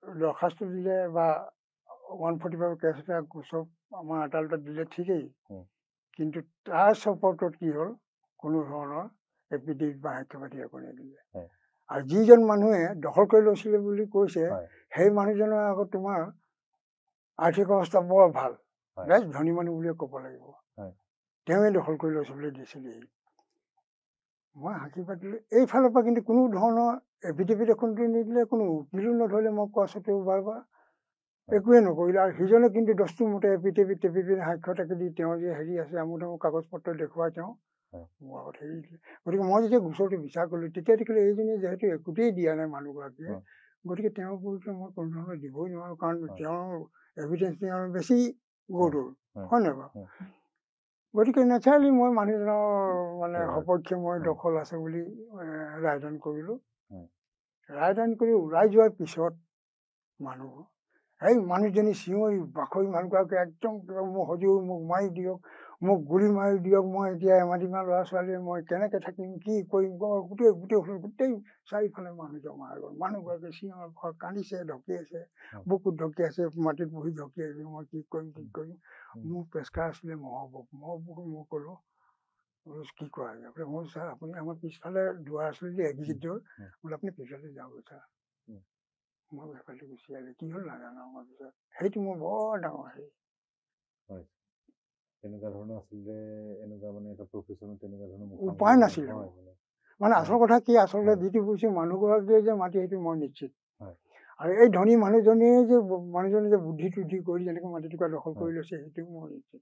দৰখাস্ত দিলে বা ওৱান ফৰ্টি ফাইভ কেছ এটা গোচৰ আমাৰ আদালতত দিলে ঠিকেই। কিন্তু তাৰ চপৰ্টত কি হ'ল কোনো ধৰণৰ এফিডেভিট বা সাক্ষ্যপাতি একো নিদিলে। আৰু যিজন মানুহে দখল কৰি লৈছিলে বুলি কৈছে। সেই মানুহজনৰ আগত তোমাৰ আৰ্থিক অৱস্থা বৰ ভাল। বেছ ধনী মানুহ বুলিয়ে ক'ব লাগিব। তেওঁৱে দখল কৰি লৈছে বুলি দিছিলেহি মই সাক্ষী পাতিলো এইফালৰ পৰা কিন্তু কোনো ধৰণৰ এফিডেভিট এখনতো নিদিলে কোনো উকিলো নধৰিলে মই কোৱা স্বত্তেও বাৰ বাৰ একোৱে নকৰিলে আৰু সিজনে কিন্তু দস্তুৰ মতে এফিডেভিট টেফিডেভিট সাক্ষ্য তাকে দি তেওঁ যে হেৰি আছে আমোক তামোক কাগজ পত্ৰ দেখুৱাই তেওঁ। মোৰ আগত হেৰি দিলে গতিকে মই যেতিয়া গোচৰটো বিচাৰ কৰিলো তেতিয়া দেখিলো এইজনী যিহেতু একোতেই দিয়া নাই মানুহগৰাকীয়ে। গতিকে তেওঁৰ বিৰুদ্ধে মই কোনো ধৰণৰ দিবই নোৱাৰো কাৰণ। তেওঁৰ এভিডেঞ্চ তেওঁৰ বেছি গধুৰ হয়। হয় নাই বাৰু। গতিকে নেচাৰেলি মই মানুহজনৰ মানে। সপক্ষে মই। দখল আছে বুলি ৰায়দান কৰিলো। ৰায়দান কৰি ওলাই যোৱাৰ পিছত মানুহ এই মানুহজনী চিঞৰি বাখৰি মানুহগৰাকী একদম মোক সজীৱ মোক মাৰি দিয়ক মোক গুলি মাৰি দিয়ক মই এতিয়া এমাদিমা ল'ৰা ছোৱালীয়ে মই কেনেকে থাকিম কি কৰিম গোটেই গোটেই গোটেই চাৰিওফালে মানুহ জমা হৈ গ'ল মানুহগৰাকী চিঞৰ ঘৰ কান্দিছে ঢকিয়াইছে হয়। বুকুত ঢকিয়াইছে মাটিত বহি ঢকিয়াইছে মই কি কৰিম কি কৰিম। মোৰ প্ৰেছকাৰ আছিলে মহাবক মহাবক মই ক'লো কি কৰা যায় বোলে, মই ছাৰ আপুনি আমাৰ পিছফালে দুৱাৰ আছিলে যে উম। বোলে আপুনি পিছফালে যাওক ছাৰ। মই সেইফালে গুচি আহিলো কি হ'ল নাজানো আমাৰ পিছত সেইটো মোৰ বৰ ডাঙৰ হেৰি তেনেকুৱা ধৰণৰ আচলতে এনেকুৱা মানে এটা প্ৰফেশ্যনত তেনেকুৱা ধৰণৰ উপায় নাছিলে। মানে। আচল কথা কি আচলতে। যিটো বুজিছো মানুহগৰাকীয়ে যে মাতি সেইটো মই নিশ্চিত। আৰু এই ধনী মানুহজনীয়ে যে মানুহজনে যে বুদ্ধি টুদ্ধি কৰি যেনেকে মাটি টুকুৰা দখল। কৰি লৈছে সেইটো মই নিশ্চিত।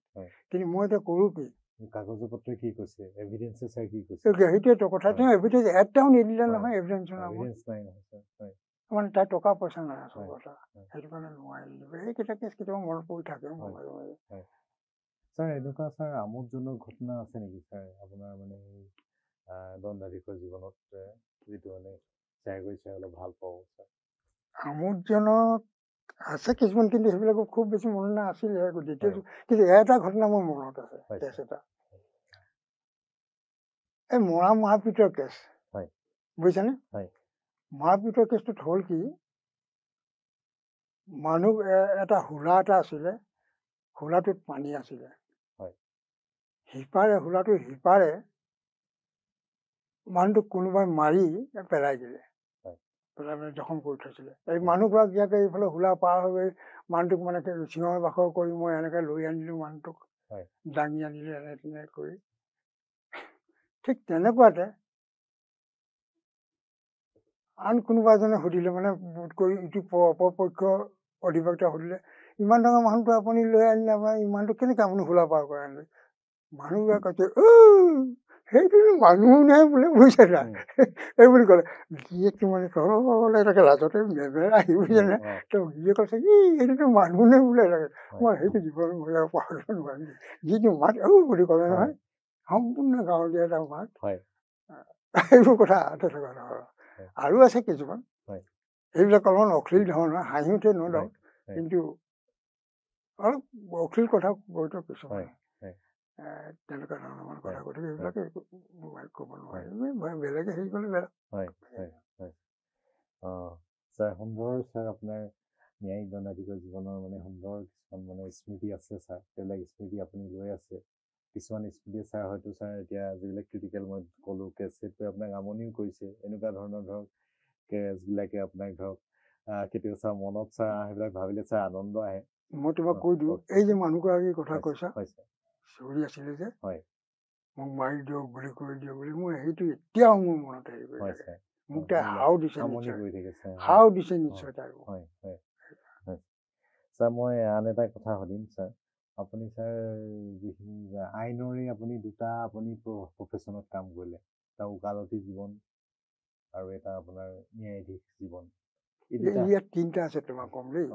কিন্তু মই এতিয়া কৰো কি কাগজে পত্ৰই কি কৈছে এভিডেঞ্চে ছাৰ কি কৈছে সেইটোৱেতো কথা। তেওঁ এভিডেঞ্চ এটাও নিদিলে হয়। নহয় এভিডেঞ্চ নাই নহয় মানে তাই টকা পইচা নাই আচল। কথা। সেইটো কাৰণে নোৱাৰিলে সেইকেইটা কেছ কেতিয়াবা মনত পৰি থাকে মোৰ। মাজে মাজে ছাৰ এনেকুৱা ছাৰ আমোদজনক ঘটনা আছে নেকি ছাৰ আপোনাৰ মানে দণ্ডাধীশৰ জীৱনত যিটো মানে শ্বেয়াৰ কৰি চাই অলপ ভাল পাব ছাৰ আমোদজনক আছে কিছুমান কিন্তু সেইবিলাকো খুব বেছি মনত নাছিলে হয়। কিন্তু এটা ঘটনা মোৰ মনত আছে কেছ। এটা এই মৰা মাৰপিটৰ কেছ হয়। বুজিছানে হয়। মাৰপিটৰ কেছটোত হ'ল কি মানুহ এটা হোলা এটা আছিলে হোলাটোত পানী আছিলে। সিপাৰে হোলাটোৰ সিপাৰে মানুহটোক কোনোবাই মাৰি পেলাই দিলে। পেলাই পেলাই জখম কৰি থৈছিলে এই হয়। মানুহগৰাকীয়াকে এইফালে হোলা পাৰ হৈ গৈ মানুহটোক মানে চিঞৰ বাখৰ কৰি মই এনেকে লৈ আনিলো মানুহটোক। দাঙি আনিলো এনে তেনে কৰি ঠিক তেনেকুৱাতে আন কোনোবা এজনে সুধিলে মানে কৰি ইটো অপপক্ষ অধিবক্তা সুধিলে ইমান ডাঙৰ মানুহটো আপুনি লৈ আনিলে আপোনাৰ ইমানটো কেনেকে আপুনি হোলা পাৰ কৰে আনিলে মানুহবোৰে কৈছে "ও, সেইটোতো মানুহ নাই বোলে বুজিছে না এই বুলি ক'লে গিৰিয়েকটো মানে তললে তাকে লাজতে আহি বুজিছে নে উম, অ, তো গিৰিয়ে কৈছে ই এইটোতো মানুহ নে বোলে হয়। মই সেইটো জীৱন মই আৰু পাহৰিব নোৱাৰিম যিটো মাত ঔ বুলি ক'লে হয়। নহয় সম্পূৰ্ণ গাঁৱলীয়া এটা মাত। এইবোৰ কথা তেনেকুৱা ধৰণৰ হয়। আৰু আছে কিছুমান। এইবিলাক অলপমান অশ্লীল ধৰণৰ হাঁহি উঠে ন হয়, ডাউট হয়। কিন্তু অলপ অশ্লীল কথা কৈতো কিছুমান তেনেকুৱা ধৰণৰ কথা গতিকে এইবিলাকে ক'ব। নোৱাৰি। বেলেগে হেৰি কৰিলে বেলেগ ছাৰ সুন্দৰ ছাৰ আপোনাৰ ন্যায়িক দণ্ডাধীশৰ জীৱনৰ মানে সুন্দৰ কিছুমান মানে স্মৃতি আছে ছাৰ। সেইবিলাক স্মৃতি আপুনি লৈ আছে। কিছুমান স্মৃতি ছাৰ হয়তো ছাৰ এতিয়া যিবিলাক ক্ৰিটিকেল মই ক'লোঁ কেছটোৱে আপোনাক আমনিও কৰিছে। এনেকুৱা ধৰণৰ ধৰক কেছবিলাকে আপোনাক ধৰক আহ, কেতিয়াবা ছাৰ মনত ছাৰ সেইবিলাক ভাবিলে ছাৰ আনন্দ আহে। মই তোমাক কৈ দিওঁ এই যে। মানুহগৰাকীৰ কথা কৈছা চিঞৰি আছিলে যে হয়। মোক মাৰি দিয়ক গুলি কৰি দিয়ক বুলি মোৰ সেইটো এতিয়াও মোৰ মনত হেৰি কৰি হয় থাকে। ছাৰ। মোক তাই হাও দিছে হাও দিছে নিশ্চয় তাই ছাৰ মই আন এটা কথা সুধিম ছাৰ। আপুনি ছাৰ যিখিনি আইনৰে আপুনি দুটা আপুনি প্ৰফেশ্যনত কাম কৰিলে এটা ওকালতি জীৱন আৰু এটা আপোনাৰ ন্যায়াধীশ জীৱন। ইয়াত তিনিটা আছে তোমাক ক'ম দেই।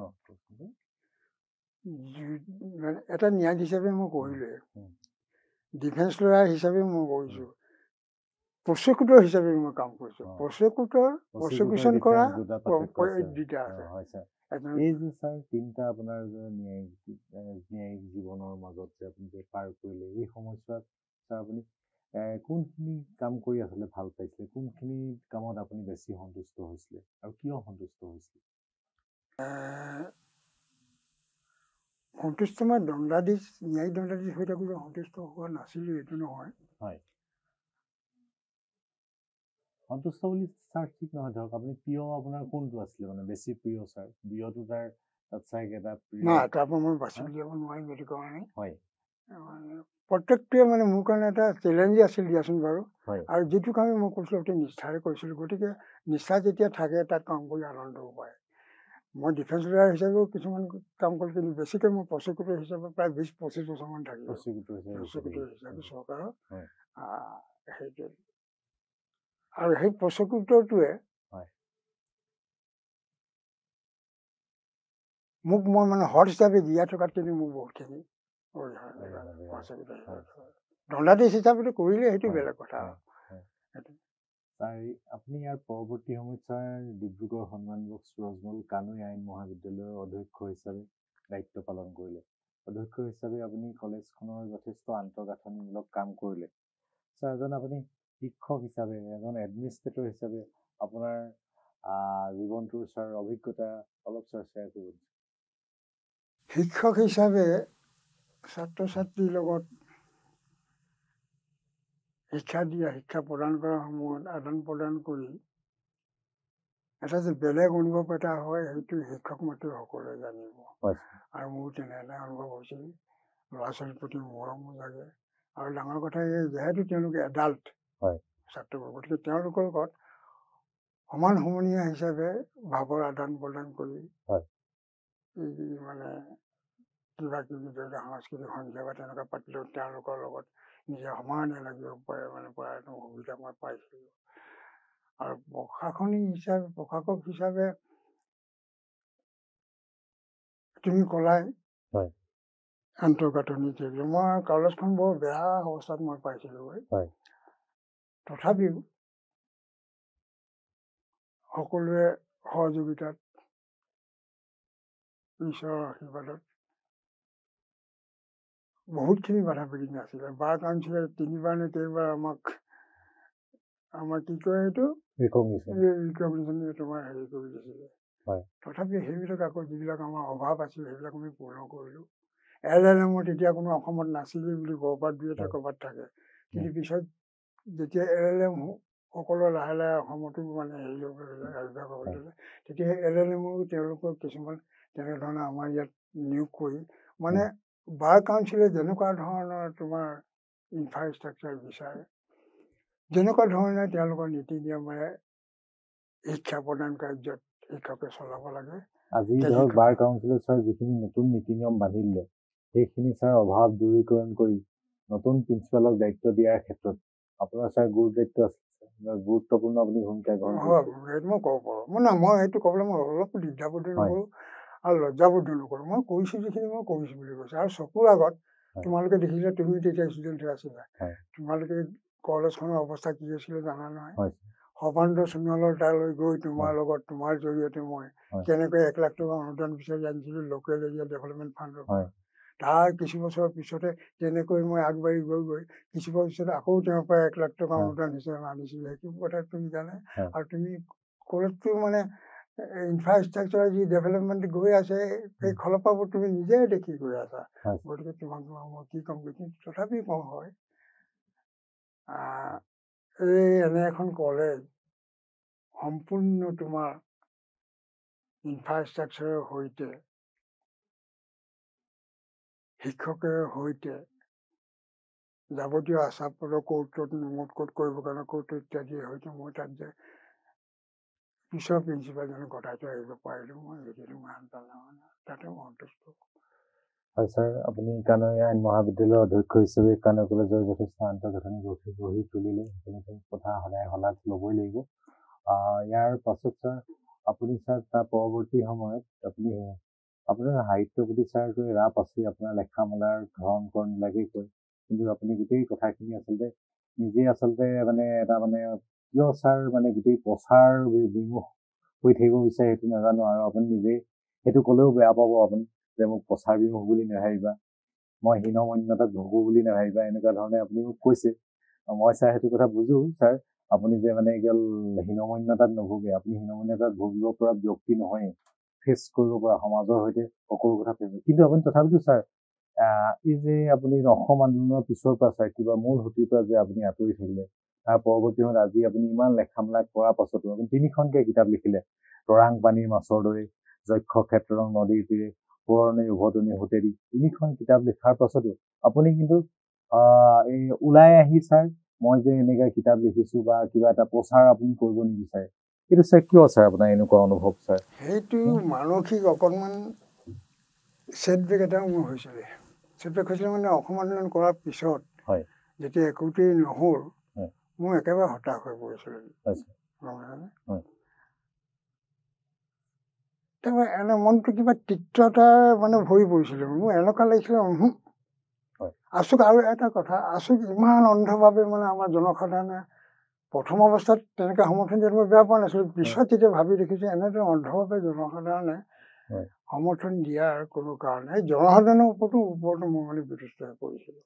এটা ন্যায়াধীশ হিচাপে মই কৰিলোৱে। ডিফেন্স লয়াৰ হিচাপে মই কৰিছোঁ। প্ৰচিকিউটৰ হিচাপে মই কাম কৰিছোঁ। প্ৰচিকিউটৰ প্ৰচিকিউশ্যন কৰা দুটা আছে। এই যে ছাৰ তিনিটা আপোনাৰ যে ন্যায়িক জীৱনৰ মাজত যে আপুনি যে পাৰ কৰিলে এই সময়ছোৱাত ছাৰ আপুনি কোনখিনি কাম কৰি আচলতে ভাল পাইছিলে? কোনখিনি কামত আপুনি বেছি সন্তুষ্ট হৈছিলে? আৰু কিয় সন্তুষ্ট হৈছিলে? সন্তুষ্ট মই দণ্ডাধীশ ন্যায়িক দণ্ডাধীশ হৈ থাকোঁতে সন্তুষ্ট হোৱা নাছিলোঁ এইটো নহয়। হয়। সন্তুষ্ট ছাৰ ঠিক নহয় ধৰক আপুনি প্ৰিয় আপোনাৰ কোনটো আছিলে মানে বেছি প্ৰিয় ছাৰ? প্ৰিয়টো তাৰ তাত চাগে এটা প্ৰিয়? নাই তাৰ পৰা মই বাছি হা? উলিয়াব নোৱাৰিম সেইটো কাৰণে। হয়। প্ৰত্যেকটোৱে মানে মোৰ কাৰণে এটা চেলেঞ্জে আছিল দিয়াচোন বাৰু। আৰু যিটো কামে মই কৈছিলোঁ অতি নিষ্ঠাৰে কৰিছিলোঁ গতিকে নিষ্ঠা যেতিয়া থাকে তাত কাম কৰি আনন্দও পায় মই ডিফেন্স লয়াৰ হিচাপেও কিছুমান কাম কৰিলোঁ কিন্তু বেছিকৈ মই প্ৰচিকিউটৰ হিচাপে প্ৰায় বিছ পঁচিছ বছৰমান থাকিলোঁ। প্ৰচিকিউটৰ হিচাপে। চৰকাৰৰ। সেইটোৱে। আৰু সেই প্ৰচিকিউটৰটোৱে হয়। মোক মই মানে হট হিচাপে জীয়াই থকাত কিন্তু মোক বহুতখিনি। দণ্ডাধীশ হিচাপেতো কৰিলে সেইটো বেলেগ কথা। আপুনি ইয়াৰ পৰৱৰ্তী সময়ত ছাৰ ডিব্ৰুগড় সন্মানবক সুৰজমল কানৈ আইন মহাবিদ্যালয়ৰ অধ্যক্ষ হিচাপে দায়িত্ব পালন কৰিলে। অধ্যক্ষ হিচাপে আপুনি কলেজখনৰ যথেষ্ট আন্তঃগাঁথনিমূলক কাম কৰিলে। ছাৰ এজন আপুনি শিক্ষক হিচাপে এজন এডমিনিষ্ট্ৰেটৰ হিচাপে আপোনাৰ জীৱনটোৰ ছাৰ অভিজ্ঞতা অলপ ছাৰ শ্বেয়াৰ কৰিব? শিক্ষক হিচাপে ছাত্ৰ ছাত্ৰীৰ লগত শিক্ষা দিয়া শিক্ষা প্ৰদান কৰাৰ সময়ত আদান প্ৰদান কৰি এটা যে বেলেগ অনুভৱ এটা হয় সেইটো শিক্ষক মাত্ৰ সকলোৱে জানিব। আৰু মোৰ তেনে এটা অনুভৱ হৈছিল ল'ৰা ছোৱালীৰ প্ৰতি মৰমো লাগে আৰু ডাঙৰ কথা এই যিহেতু তেওঁলোকে এডাল্ট ছাত্ৰবোৰ গতিকে তেওঁলোকৰ লগত সমান সমনীয়া হিচাপে ভাৱৰ আদান প্ৰদান কৰি মানে কিবা কিবি ধৰি লওক সাংস্কৃতিক সন্ধিয়া বা তেনেকুৱা পাতিলেও তেওঁলোকৰ লগত নিজে সমানে লাগিব পাৰে মানে পৰা এটা সুবিধা মই পাইছিলোঁ আৰু প্ৰশাসনিক হিচাপে প্ৰশাসক হিচাপে তুমি ক'লাই। আন্তঃগাঁথনি মই কলেজখন বৰ বেয়া অৱস্থাত মই পাইছিলোঁ। তথাপিও সকলোৱে সহযোগিতাত ঈশ্বৰৰ আশীৰ্বাদত বহুতখিনি বাধা বিঘিনি আছিলে বাৰ কাউঞ্চিলে তিনিবাৰ নে কেইবাৰ আমাক আমাৰ কি কয় এইটো. ৰিকগনিশ্যন তোমাৰ হেৰি কৰি দিছিলে। তথাপি সেইবিলাক আকৌ যিবিলাক আমাৰ অভাৱ আছিল সেইবিলাক আমি পূৰ্ণ কৰিলোঁ এল এল এমৰ তেতিয়া কোনো অসমত নাছিলেই বুলি ক'ৰবাত দুই এটা। ক'ৰবাত থাকে কিন্তু পিছত যেতিয়া এল এল এম সকলো লাহে লাহে অসমতো মানে হেৰি হ'ব ধৰিলে আৱিৰ্ভাৱ হ'ব ধৰিলে তেতিয়া এল এল এমৰো তেওঁলোকৰ কিছুমান তেনেধৰণে আমাৰ ইয়াত নিয়োগ কৰি মানে বাৰ কাউঞ্চিলে যেনেকুৱা ধৰণৰ তোমাৰ ইনফ্ৰাষ্ট্ৰাকচাৰ বিচাৰে যেনেকুৱা ধৰণে তেওঁলোকৰ নীতি নিয়মেৰে শিক্ষা প্ৰদান কাৰ্যত শিক্ষকে চলাব লাগে আজি ধৰক বাৰ কাউঞ্চিলে ছাৰ যিখিনি নতুন নীতি নিয়ম বান্ধি দিলে সেইখিনি ছাৰ অভাৱ দূৰীকৰণ কৰি নতুন প্ৰিন্সিপালক দায়িত্ব দিয়াৰ ক্ষেত্ৰত আপোনাৰ ছাৰ গুৰু দায়িত্ব আছে। গুৰুত্বপূৰ্ণ আপুনি ভূমিকা গ্ৰহণ মই ক'ব পাৰোঁ মই না মই সেইটো ক'বলৈ মই অলপ দ্বিধাবোধ হয়। নকৰোঁ আৰু লজ্জাবোধ নকৰোঁ মই কৰিছোঁ যিখিনি মই কৰিছোঁ বুলি কৈছোঁ আৰু চকুৰ আগত। তোমালোকে দেখিলে তুমি তেতিয়া ষ্টুডেণ্ট হৈ আছিলা। তোমালোকে কলেজখনৰ অৱস্থা কি আছিলে জানা নহয় হয়। সৰ্বানন্দ সোণোৱালৰ তালৈ গৈ তোমাৰ। লগত তোমাৰ জৰিয়তে মই। কেনেকৈ এক লাখ টকা অনুদান বিচাৰি আনিছিলোঁ লোকেল এৰিয়া ডেভেলপমেণ্ট ফাণ্ডৰ পৰা। তাৰ কিছু বছৰৰ পিছতে তেনেকৈ মই আগবাঢ়ি গৈ গৈ কিছু বছৰ পিছতে আকৌ তেওঁৰ পৰা এক লাখ টকা। অনুদান হিচাপে আনিছিলোঁ সেইটো কথা তুমি জানা। আৰু তুমি কলেজটো মানে ইনফ্ৰাষ্ট্ৰাকচাৰ যি ডেভেলপমেণ্ট গৈ আছে সেই খলপাবোৰ তুমি নিজে দেখি গৈ আছা। গতিকে তোমাক মই কি ক'ম কিন্তু তথাপি কওঁ হয় এই এনে এখন কলেজ সম্পূৰ্ণ তোমাৰ ইনফ্ৰাষ্ট্ৰাকচাৰৰ সৈতে শিক্ষকৰ সৈতে যাৱতীয় আচাৰ পত্ৰ কৌটত নোট ক'ত কৰিবৰ কাৰণে কৌট ইত্যাদিৰ সৈতে মই তাত যে পিছৰ প্ৰিন্সিপালজনক গতাই থৈ আহিব পাৰিলোঁ মই আনপাল নহয় তাতে মই সন্তুষ্ট হয় ছাৰ আপুনি কানৈ আইন মহাবিদ্যালয়ৰ অধ্যক্ষ হিচাপে কানৈ কলেজৰ যথেষ্ট আন্তঃগাঁথনি গঢ়ি গঢ়ি তুলিলে সেইখিনি কথা সদায় শলাগ ল'বই লাগিব। ইয়াৰ পাছত ছাৰ আপুনি ছাৰ তাৰ পৰৱৰ্তী সময়ত আপুনি আপোনাৰ সাহিত্যৰ প্ৰতি ছাৰটো ৰাপ আছে আপোনাৰ লেখা মেলাৰ ধৰণ কৰণবিলাকেই কয় কিন্তু আপুনি গোটেই কথাখিনি আচলতে নিজে আচলতে মানে এটা মানে কিয় ছাৰ মানে গোটেই প্ৰচাৰ বিমুখ হৈ থাকিব বিচাৰে সেইটো নাজানো আৰু আপুনি নিজে সেইটো ক'লেও বেয়া পাব আপুনি যে মোক প্ৰচাৰ বিমুখ বুলি নাভাবিবা মই হীনমন্যতাত ভোগো বুলি নাভাবিবা এনেকুৱা ধৰণে আপুনি মোক কৈছে। মই ছাৰ সেইটো কথা বুজো ছাৰ আপুনি যে মানে কেৱল হীনমন্যতাত নভোগে আপুনি হীনমন্যতাত ভুগিব পৰা ব্যক্তি নহয় ফেচ কৰিব পৰা সমাজৰ সৈতে সকলো কথা ফেচ কিন্তু আপুনি তথাপিতো ছাৰ এই যে আপুনি অসম আন্দোলনৰ পিছৰ পৰা ছাৰ কিবা মূল সুঁতিৰ পৰা যে আপুনি আঁতৰি থাকিলে তাৰ পৰৱৰ্তী সময়ত আজি আপুনি ইমান লেখা মেলা কৰাৰ পাছতো আপুনি তিনিখনকৈ কিতাপ লিখিলে। তৰাং পানীৰ মাছৰ দৰে যক্ষ ক্ষেত্ৰৰ নদীৰ তীৰে পুৰণি উভতনি হোটেলি তিনিখন কিতাপ লিখাৰ পাছতো আপুনি কিন্তু এই ওলাই আহি ছাৰ মই যে এনেকৈ কিতাপ লিখিছোঁ বা কিবা এটা প্ৰচাৰ আপুনি কৰিব নিবিচাৰে এইটো ছাৰ কিয় ছাৰ আপোনাৰ এনেকুৱা অনুভৱ ছাৰ সেইটো মানসিক অকণমান ছেটবেক এটা মোৰ হৈছিলে ছেটবেক হৈছিলে মানে অসম আন্দোলন কৰাৰ পিছত। যেতিয়া একোতেই নহ'ল। মই একেবাৰে হতাশ হৈ পৰিছিলোঁ। তাৰপৰা এনে মনটো কিবা তিক্ততা মানে ভৰি পৰিছিলে মোৰ এনেকুৱা লাগিছিলে। আচুক আৰু এটা কথা আচুক ইমান অন্ধভাৱে মানে আমাৰ জনসাধাৰণে প্ৰথম অৱস্থাত তেনেকৈ সমৰ্থন দিয়াত মই বেয়া পোৱা নাছিলোঁ পিছত যেতিয়া ভাবি দেখিছোঁ এনেদৰে অন্ধভাৱে জনসাধাৰণে। সমৰ্থন দিয়াৰ কোনো কাৰণ নাই জনসাধাৰণৰ ওপৰতো ওপৰতো মই মানে বিতষ্ট হৈ পৰিছিলোঁ।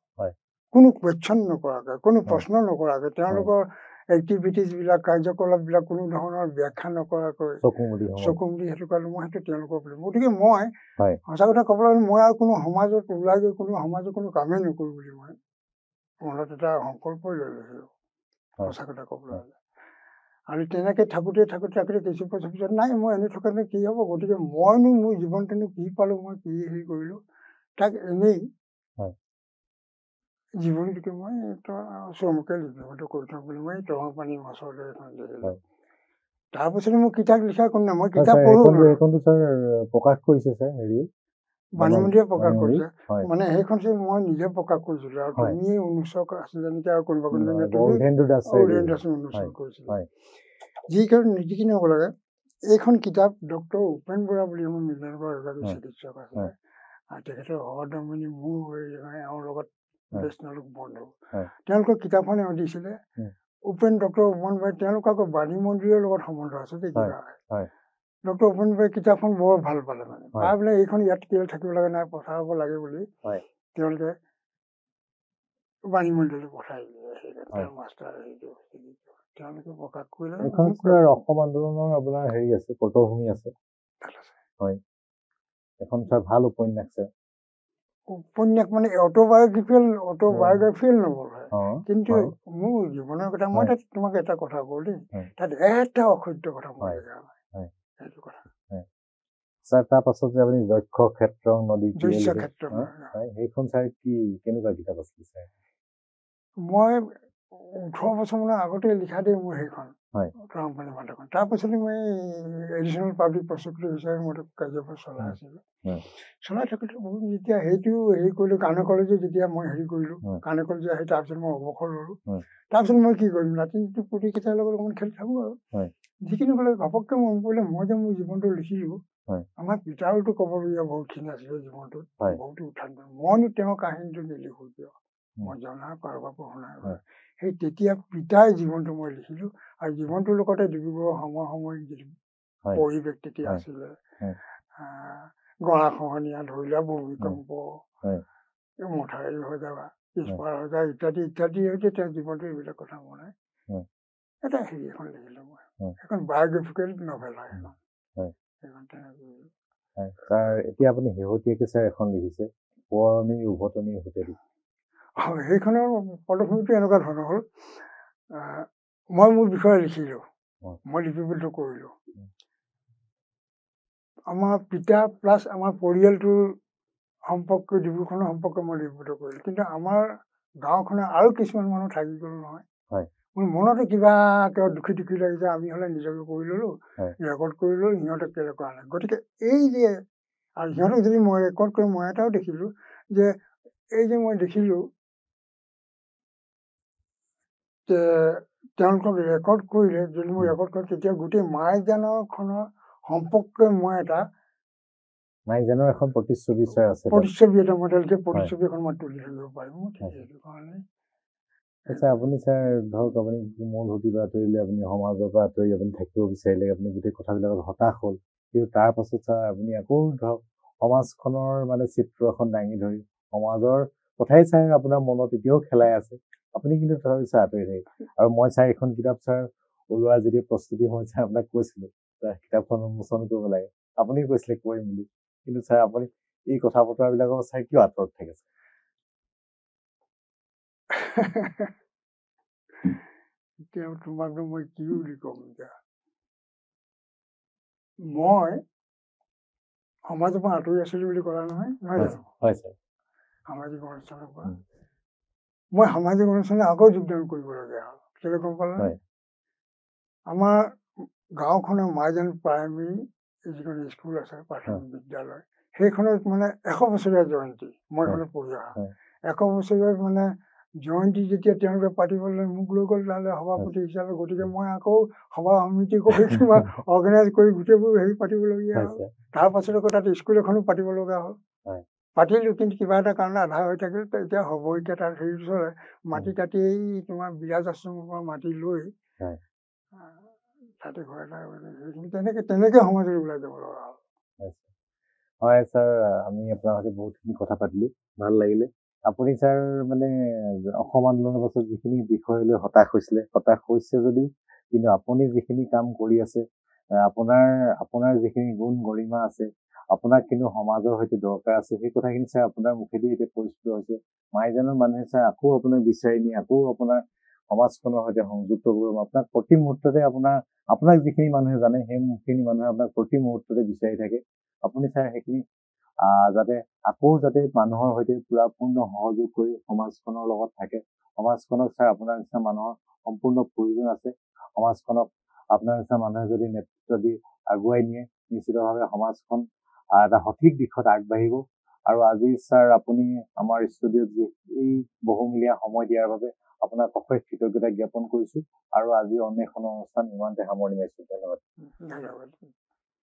কোনো কুৱেশ্যন নকৰাকৈ কোনো। প্ৰশ্ন নকৰাকৈ তেওঁলোকৰ এক্টিভিটিছবিলাক কাৰ্যকলাপবিলাক কোনো ধৰণৰ ব্যাখ্যা নকৰাকৈ চকু মুদি সেইটো কাৰণে মই সেইটো তেওঁলোকৰ বুলি গতিকে মই। সঁচা কথা ক'বলৈ গ'লে মই আৰু কোনো সমাজত ওলাই গৈ কোনো সমাজৰ কোনো কামেই নকৰোঁ বুলি মই মনত এটা সংকল্পই লৈ লৈছিলোঁ। সঁচা কথা ক'বলৈ। হ'লে আৰু তেনেকৈ থাকোঁতে থাকোঁতে থাকোঁতে কিছু বছৰ পিছত নাই মই এনেই থকানে কি হ'ব গতিকে মইনো মোৰ জীৱনটোনো কি পালোঁ মই কি হেৰি কৰিলোঁ তাক এনেই। জীৱনটোকে মই চমুকে লিপিবদ্ধ কৰি থওঁ বুলি মই তৰং পানী মাছৰ দৰে এখন লিখিলোঁ। তাৰপিছতে মোৰ কিতাপ লিখাৰ কোনো নাই মই কিতাপ পঢ়োঁ প্ৰকাশ কৰিছে ছাৰ হেৰি বাণীমন্দিৰে প্ৰকাশ কৰিছে মানে সেইখন যে মই নিজে প্ৰকাশ কৰিছিলোঁ আৰু। তুমি উন্মোচক আছিলে নেকি আৰু কোনোবা তুমি কৰিছিলে। যিকাৰণে নীতিখিনি হ'ব লাগে এইখন কিতাপ ডক্টৰ উপেন বৰা বুলি আমাৰ মিলনগড় এগৰাকী চিকিৎসক আছিলে। আৰু তেখেতৰ সহধৰ্মিনী মোৰ হৈ এওঁৰ লগত। বেচনালোক বন্ধু। তেওঁলোকৰ কিতাপখনে দিছিলে উম। উপেন ডক্টৰ উপেন বৰাই তেওঁলোক আকৌ বাণী মন্দিৰৰ লগত সম্বন্ধ আছে দেই কিবা। ডক্টৰ উপেন বৰাই কিতাপখন বৰ ভাল পালে মানে হয়। পাই বোলে এইখন ইয়াত কেলে থাকিব লাগে নাই পঠাব লাগে বুলি হয়। তেওঁলোকে পঠাই দিলে হয়। মাষ্টাৰ হেৰিটো। তেওঁলোকে প্ৰকাশ কৰিলে অসম আন্দোলনৰ আপোনাৰ হেৰি আছে পটভূমি আছে আছে। এখন ছাৰ ভাল উপন্যাস ছাৰ উপন্যাস মানে অট'বায়গ্ৰাফিয়েল অট'বায়গ্ৰাফিয়েল নভল হয় কিন্তু হয়। মোৰ জীৱনৰ কথা মই হয়। তাত তোমাক এটা কথা কওঁ দেই হয়। তাত এটা অসত্য কথা মই হয়। নাই হয়। সেইটো কথা ছাৰ তাৰ পাছত যে আপুনি যক্ষ ক্ষেত্ৰ নদী তীৰে দৃশ্য লিখে, ক্ষেত্ৰ হা? হয়, সেইখন ছাৰ কি কেনেকুৱা কিতাপ আছিলে ছাৰ মই ওঠৰ বছৰমানৰ আগতে লিখা দেই মোৰ সেইখন হয়। ৰামপানী মাধৱখন তাৰপিছতে মই এডিশ্যনেল পাব্লিক প্ৰচিকিউটৰ হিচাপে মই কাৰ্যভাৰ চলাই হয়। আছিলোঁ হয়। চলাই থাকোঁতে বহুত যেতিয়া সেইটো হেৰি কৰিলোঁ কাণে কলেজে যেতিয়া মই হেৰি কৰিলোঁ। কাণে কলেজে আহি তাৰপিছত মই অৱসৰ ল'লোঁ। তাৰপিছত মই কি কৰিম নাতি নাতি পুতিকেইটাৰ লগত অকণমান খেলি থাকোঁ আৰু। যিখিনি বোলে ঘপককৈ মন পৰিলে মই যে মোৰ জীৱনটো লিখিলোঁ। আমাৰ পিতাৰোতো ক'বলগীয়া বহুতখিনি আছিলে জীৱনটোত। বহুতো উত্থান। মইনো তেওঁৰ কাহিনীটো নিলিখোঁ কিয়। মই জনা কাৰোবাৰ পৰা শুনা। সেই তেতিয়া পিতাৰ জীৱনটো মই লিখিলোঁ আৰু জীৱনটোৰ লগতে ডিব্ৰুগড়ৰ সমসাময়িক যিটো হয়। পৰিৱেশ তেতিয়া। আছিলে হয়। আহ, গৰাখহনীয়া ধৰি লোৱা ভূমিকম্প মথাউৰি হৈ যাবা পিছপাৰ হৈ যায় ইত্যাদি ইত্যাদি সৈতে তেওঁৰ জীৱনটো এইবিলাক কথা হয়। এটা হেৰি এখন লিখিলোঁ মই। এখন বায়'গ্ৰাফিকেল নভেল হয় ছাৰ এতিয়া আপুনি শেহতীয়াকৈ ছাৰ এখন লিখিছে উভতনি হোটেল হয় সেইখনৰ পটভূমিটো এনেকুৱা ধৰণৰ হ'ল মই মোৰ বিষয়ে লিখিলোঁ। মই লিপিবদ্ধ কৰিলোঁ। আমাৰ পিতা প্লাছ আমাৰ পৰিয়ালটোৰ সম্পৰ্কে সম্পৰ্কে মই লিপিবদ্ধ কৰিলোঁ কিন্তু আমাৰ গাঁওখনৰ আৰু কিছুমান মানুহ থাকি গ'ল নহয় হয়। মোৰ মনতে কিবা কিবা দুখী দুখী লাগিছে আমি হ'লে নিজকে কৰি ল'লোঁ। ৰেকৰ্ড কৰি ল'লোঁ সিহঁতক কেলৈ কৰা নাই গতিকে এই যে আৰু সিহঁতক যদি মই ৰেকৰ্ড কৰি মই এটাও দেখিলোঁ যে এই যে মই দেখিলোঁ যে তেওঁলোকক ৰেকৰ্ড কৰিলে যদি মই। ৰেকৰ্ড কৰোঁ তেতিয়া গোটেই মাইজানৰখনৰ সম্পৰ্কে মই এটা মাইজানৰ এখন প্ৰতিচ্ছবি। প্ৰতিচ্ছবি এটা মই তেওঁলোকে প্ৰতিচ্ছবি এখন মই তুলি ধৰিব পাৰিম। সেইটো কাৰণে আচ্ছা আপুনি ছাৰ ধৰক আপুনি মূল সুঁতিৰ পৰা আঁতৰিলে আপুনি সমাজৰ পৰা আঁতৰি আপুনি থাকিব বিচাৰিলে আপুনি গোটেই কথাবিলাকত হতাশ হ'ল। কিন্তু তাৰ পাছত ছাৰ আপুনি আকৌ ধৰক সমাজখনৰ মানে চিত্ৰ এখন দাঙি ধৰি সমাজৰ কথাই ছাৰ আপোনাৰ মনত এতিয়াও খেলাই আছে। আপুনি কিন্তু তথাপি ছাৰ আঁতৰি থাকে আৰু মই ছাৰ এইখন কিতাপ ছাৰ ওলোৱাৰ যেতিয়া প্ৰস্তুতি মই ছাৰ আপোনাক কৈছিলোঁ ছাৰ কিতাপখন উন্মোচন কৰিব লাগে। আপুনি কৈছিলে কৰিম বুলি। কিন্তু ছাৰ আপুনি এই কথা বতৰাবিলাকৰ ছাৰ কিয় আঁতৰত থাকে [laughs] এতিয়া তোমাকনো মই কি বুলি ক'ম এতিয়া মই সমাজৰ পৰা আঁতৰি আছিলো বুলি ক'লা নহয় নহয় হয় জানো সামাজিক অনুষ্ঠানৰ পৰা। মই সামাজিক অনুষ্ঠানত আকৌ যোগদান কৰিবলগীয়া হ'ল কেলৈ গম পালা। আমাৰ গাঁওখনৰ মাইজান প্ৰাইমেৰী যিখন স্কুল আছে প্ৰাথমিক বিদ্যালয় সেইখনত মানে এশ বছৰীয়া জয়ন্তী মই। এইখনত পঢ়ি অহা। এশ বছৰীয়া মানে জয়ন্তী যেতিয়া তেওঁলোকে পাতিবলৈ মোক লৈ গ'ল তালৈ সভাপতি হিচাপে গতিকে মই আকৌ সভা সমিতি কৰি কিবা অৰ্গেনাইজ [laughs] কৰি গোটেইবোৰ হেৰি পাতিবলগীয়া হ'ল। ছাৰ তাৰ পাছত আকৌ তাত স্কুল এখনো পাতিব লগা হ'ল। পাতিলো কিন্তু কিবা এটা কাৰণত আধা হৈ থাকিল এতিয়া হ'ব এতিয়া তাত হেৰি চলে মাটি কাটি এই তোমাৰ বিৰাজ আশ্ৰমৰ পৰা মাটি লৈ তাতে ঘৰ এটা সেইখিনি তেনেকে তেনেকে সমাজলৈ ওলাই যাব লগা হ'ল। হয় ছাৰ আমি আপোনাৰ সৈতে বহুতখিনি কথা পাতিলোঁ। ভাল লাগিলে। আপুনি ছাৰ মানে অসম আন্দোলনৰ পাছত যিখিনি বিষয় লৈ হতাশ হৈছিলে হতাশ হৈছে যদিও কিন্তু আপুনি যিখিনি কাম কৰি আছে আপোনাৰ আপোনাৰ যিখিনি গুণ গৰিমা আছে আপোনাক কিন্তু সমাজৰ সৈতে দৰকাৰ আছে সেই কথাখিনি ছাৰ আপোনাৰ মুখেদি এতিয়া পৰিচিত হৈছে। মাইজানৰ মানুহে ছাৰ আকৌ আপোনাক বিচাৰি নি আকৌ আপোনাৰ সমাজখনৰ সৈতে সংযুক্ত কৰিব। আপোনাক প্ৰতি মুহূৰ্ততে আপোনাৰ আপোনাক যিখিনি মানুহে জানে সেইখিনি মানুহে আপোনাক প্ৰতি মুহূৰ্ততে বিচাৰি থাকে। আপুনি ছাৰ সেইখিনি যাতে আকৌ যাতে মানুহৰ সৈতে পুৰা পূৰ্ণ সহযোগ কৰি সমাজখনৰ লগত থাকে। সমাজখনক ছাৰ আপোনাৰ নিচিনা মানুহৰ সম্পূৰ্ণ প্ৰয়োজন আছে। সমাজখনক আপোনাৰ নিচিনা মানুহে যদি নেতৃত্ব দি আগুৱাই নিয়ে নিশ্চিতভাৱে সমাজখন এটা সঠিক দিশত আগবাঢ়িব। আৰু আজি ছাৰ আপুনি আমাৰ ষ্টুডিঅ'ত এই বহুমূলীয়া সময় দিয়াৰ বাবে আপোনাক অশেষ কৃতজ্ঞতা জ্ঞাপন কৰিছোঁ। আৰু আজি অন্বেষণ অনুষ্ঠান ইমানতে সামৰণি মাৰিছোঁ। ধন্যবাদ। ধন্যবাদ।